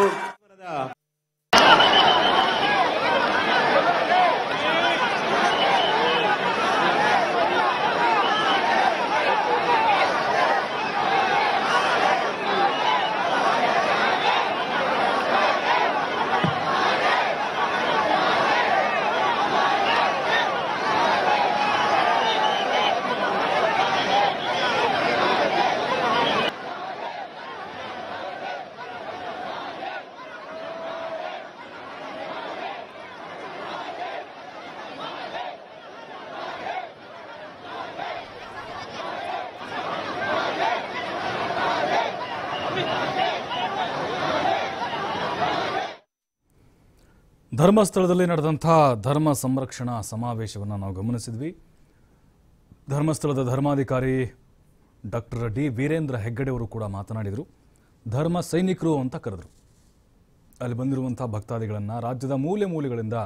ಧರ್ಮಸ್ಥಳದಲ್ಲಿ ನಡೆದಂಥ ಧರ್ಮ ಸಂರಕ್ಷಣಾ ಸಮಾವೇಶವನ್ನು ನಾವು ಗಮನಿಸಿದ್ವಿ. ಧರ್ಮಸ್ಥಳದ ಧರ್ಮಾಧಿಕಾರಿ ಡಾಕ್ಟರ್ ಡಿ ವೀರೇಂದ್ರ ಹೆಗ್ಗಡೆ ಅವರು ಕೂಡ ಮಾತನಾಡಿದರು. ಧರ್ಮ ಸೈನಿಕರು ಅಂತ ಕರೆದರು. ಅಲ್ಲಿ ಬಂದಿರುವಂಥ ಭಕ್ತಾದಿಗಳನ್ನು ರಾಜ್ಯದ ಮೂಲೆ ಮೂಲೆಗಳಿಂದ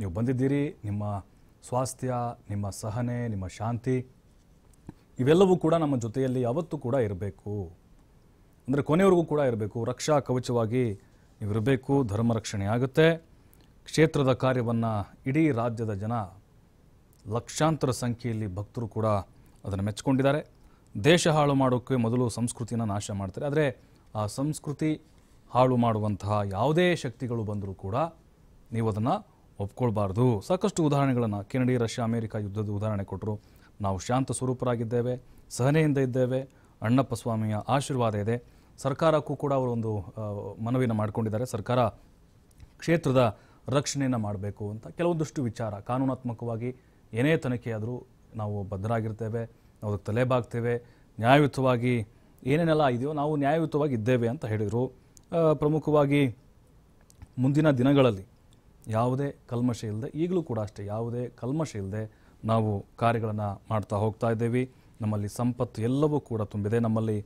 ನೀವು ಬಂದಿದ್ದೀರಿ. ನಿಮ್ಮ ಸ್ವಾಸ್ಥ್ಯ, ನಿಮ್ಮ ಸಹನೆ, ನಿಮ್ಮ ಶಾಂತಿ ಇವೆಲ್ಲವೂ ಕೂಡ ನಮ್ಮ ಜೊತೆಯಲ್ಲಿ ಯಾವತ್ತೂ ಕೂಡ ಇರಬೇಕು. ಅಂದರೆ ಕೊನೆಯವರೆಗೂ ಕೂಡ ಇರಬೇಕು. ರಕ್ಷಾ ಕವಚವಾಗಿ ನೀವು ಇರಬೇಕು ಧರ್ಮ ರಕ್ಷಣೆ ಆಗುತ್ತೆ. ಕ್ಷೇತ್ರದ ಕಾರ್ಯವನ್ನು ಇಡೀ ರಾಜ್ಯದ ಜನ ಲಕ್ಷಾಂತರ ಸಂಖ್ಯೆಯಲ್ಲಿ ಭಕ್ತರು ಕೂಡ ಅದನ್ನು ಮೆಚ್ಚಿಕೊಂಡಿದ್ದಾರೆ. ದೇಶ ಹಾಳು ಮಾಡೋಕ್ಕೆ ಮೊದಲು ಸಂಸ್ಕೃತಿನ ನಾಶ ಮಾಡ್ತಾರೆ. ಆದರೆ ಆ ಸಂಸ್ಕೃತಿ ಹಾಳು ಮಾಡುವಂತಹ ಯಾವುದೇ ಶಕ್ತಿಗಳು ಬಂದರೂ ಕೂಡ ನೀವು ಅದನ್ನು ಒಪ್ಕೊಳ್ಬಾರ್ದು. ಸಾಕಷ್ಟು ಉದಾಹರಣೆಗಳನ್ನು ಕೆನಡಿ ರಷ್ಯಾ ಅಮೇರಿಕಾ ಯುದ್ಧದ ಉದಾಹರಣೆ ಕೊಟ್ಟರು ನಾವು ಶಾಂತ ಸ್ವರೂಪರಾಗಿದ್ದೇವೆ ಸಹನೆಯಿಂದ ಇದ್ದೇವೆ ಅಣ್ಣಪ್ಪ ಸ್ವಾಮಿಯ ಆಶೀರ್ವಾದ ಇದೆ. ಸರ್ಕಾರಕ್ಕೂ ಕೂಡ ಅವರು ಒಂದು ಆ, ಮನವಿನ ಮಾಡಿಕೊಂಡಿದ್ದಾರೆ. ಸರ್ಕಾರ ಕ್ಷೇತ್ರದ ರಕ್ಷಣೆಯನ್ನು ಮಾಡಬೇಕು ಅಂತ ಕೆಲವೊಂದಷ್ಟು ವಿಚಾರ. ಕಾನೂನಾತ್ಮಕವಾಗಿ ಏನೇ ತನಿಖೆಯಾದರೂ ನಾವು ಬದ್ಧರಾಗಿರ್ತೇವೆ, ನಾವು ಅದಕ್ಕೆ ತಲೆಬಾಗ್ತೇವೆ. ನ್ಯಾಯಯುತವಾಗಿ ಏನೇನೆಲ್ಲ ಇದೆಯೋ ನಾವು ನ್ಯಾಯಯುತವಾಗಿ ಇದ್ದೇವೆ ಅಂತ ಹೇಳಿದರು. ಪ್ರಮುಖವಾಗಿ ಮುಂದಿನ ದಿನಗಳಲ್ಲಿ ಯಾವುದೇ ಕಲ್ಮಶ ಇಲ್ಲದೆ, ಈಗಲೂ ಕೂಡ ಅಷ್ಟೇ ಯಾವುದೇ ಕಲ್ಮಶ ಇಲ್ಲದೆ ನಾವು ಕಾರ್ಯಗಳನ್ನು ಮಾಡ್ತಾ ಹೋಗ್ತಾ ಇದ್ದೇವೆ. ನಮ್ಮಲ್ಲಿ ಸಂಪತ್ತು ಎಲ್ಲವೂ ಕೂಡ ತುಂಬಿದೆ. ನಮ್ಮಲ್ಲಿ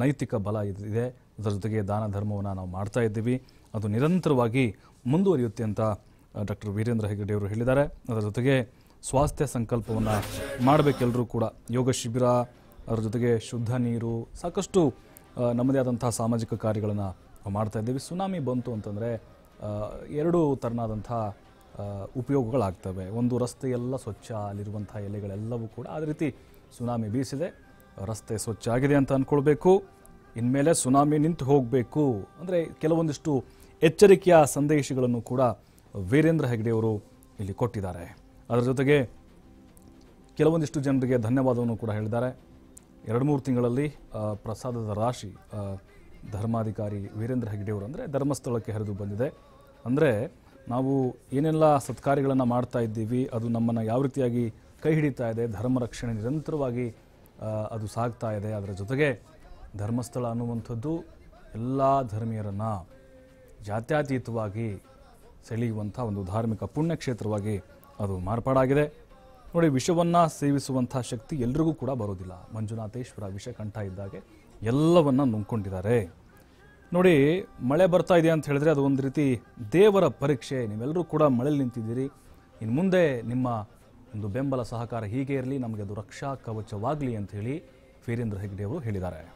ನೈತಿಕ ಬಲ ಇದೆ. ಅದರ ಜೊತೆಗೆ ದಾನ ಧರ್ಮವನ್ನು ನಾವು ಮಾಡ್ತಾ ಇದ್ದೀವಿ. ಅದು ನಿರಂತರವಾಗಿ ಮುಂದುವರಿಯುತ್ತೆ ಅಂತ ಡಾಕ್ಟರ್ ವೀರೇಂದ್ರ ಹೆಗ್ಗಡೆ ಅವರು ಹೇಳಿದ್ದಾರೆ. ಅದರ ಜೊತೆಗೆ ಸ್ವಾಸ್ಥ್ಯ ಸಂಕಲ್ಪವನ್ನು ಮಾಡಬೇಕೆಲ್ಲರೂ ಕೂಡ ಯೋಗ ಶಿಬಿರ, ಅದರ ಜೊತೆಗೆ ಶುದ್ಧ ನೀರು, ಸಾಕಷ್ಟು ನಮ್ಮದೇ ಆದಂತಹ ಸಾಮಾಜಿಕ ಕಾರ್ಯಗಳನ್ನು ಮಾಡ್ತಾ ಇದ್ದೀವಿ. ಸುನಾಮಿ ಬಂತು ಅಂತಂದರೆ ಎರಡು ಥರನಾದಂಥ ಉಪಯೋಗಗಳಾಗ್ತವೆ. ಒಂದು ರಸ್ತೆಯೆಲ್ಲ ಸ್ವಚ್ಛ ಅಲ್ಲಿರುವಂಥ ಎಲೆಗಳೆಲ್ಲವೂ ಕೂಡ ಅದೇ ರೀತಿ ಸುನಾಮಿ ಬೀಸಿದೆ. ರಸ್ತೆ ಸ್ವಚ್ಛ ಆಗಿದೆ ಅಂತ ಅಂದ್ಕೊಳ್ಬೇಕು ಇನ್ಮೇಲೆ ಸುನಾಮಿ ನಿಂತು ಹೋಗಬೇಕು. ಅಂದರೆ ಕೆಲವೊಂದಿಷ್ಟು ಎಚ್ಚರಿಕೆಯ ಸಂದೇಶಗಳನ್ನು ಕೂಡ ವೀರೇಂದ್ರ ಹೆಗ್ಡೆಯವರು ಇಲ್ಲಿ ಕೊಟ್ಟಿದ್ದಾರೆ. ಅದರ ಜೊತೆಗೆ ಕೆಲವೊಂದಿಷ್ಟು ಜನರಿಗೆ ಧನ್ಯವಾದವನ್ನು ಕೂಡ ಹೇಳಿದ್ದಾರೆ. ಎರಡು ಮೂರು ತಿಂಗಳಲ್ಲಿ ಪ್ರಸಾದದ ರಾಶಿ ಧರ್ಮಾಧಿಕಾರಿ ವೀರೇಂದ್ರ ಹೆಗ್ಡೆಯವರು ಅಂದರೆ ಧರ್ಮಸ್ಥಳಕ್ಕೆ ಹರಿದು ಬಂದಿದೆ. ಅಂದರೆ ನಾವು ಏನೆಲ್ಲ ಸತ್ಕಾರ್ಯಗಳನ್ನು ಮಾಡ್ತಾ ಇದ್ದೀವಿ, ಅದು ನಮ್ಮನ್ನು ಯಾವ ರೀತಿಯಾಗಿ ಕೈ ಹಿಡಿತಾ ಇದೆ, ಧರ್ಮ ರಕ್ಷಣೆ ನಿರಂತರವಾಗಿ ಅದು ಸಾಗ್ತಾ ಇದೆ. ಅದರ ಜೊತೆಗೆ ಧರ್ಮಸ್ಥಳ ಅನ್ನುವಂಥದ್ದು ಎಲ್ಲ ಧರ್ಮೀಯರನ್ನು ಜಾತ್ಯತೀತವಾಗಿ ಸೆಳೆಯುವಂಥ ಒಂದು ಧಾರ್ಮಿಕ ಪುಣ್ಯಕ್ಷೇತ್ರವಾಗಿ ಅದು ಮಾರ್ಪಾಡಾಗಿದೆ. ನೋಡಿ, ವಿಷವನ್ನು ಸೇವಿಸುವಂಥ ಶಕ್ತಿ ಎಲ್ರಿಗೂ ಕೂಡ ಬರೋದಿಲ್ಲ. ಮಂಜುನಾಥೇಶ್ವರ ವಿಷಕಂಠ ಇದ್ದಾಗೆ ಎಲ್ಲವನ್ನ ನುಂಗ್ಕೊಂಡಿದ್ದಾರೆ. ನೋಡಿ, ಮಳೆ ಬರ್ತಾ ಇದೆ ಅಂತ ಹೇಳಿದ್ರೆ ಅದು ಒಂದು ರೀತಿ ದೇವರ ಪರೀಕ್ಷೆ. ನೀವೆಲ್ಲರೂ ಕೂಡ ಮಳೆಯಲ್ಲಿ ನಿಂತಿದ್ದೀರಿ. ಇನ್ನು ಮುಂದೆ ನಿಮ್ಮ ಒಂದು ಬೆಂಬಲ ಸಹಕಾರ ಹೀಗೆ ಇರಲಿ, ನಮಗೆ ಅದು ರಕ್ಷಾ ಕವಚವಾಗಲಿ ಅಂತ ಹೇಳಿ ವೀರೇಂದ್ರ ಹೆಗ್ಡೆ ಅವರು ಹೇಳಿದ್ದಾರೆ.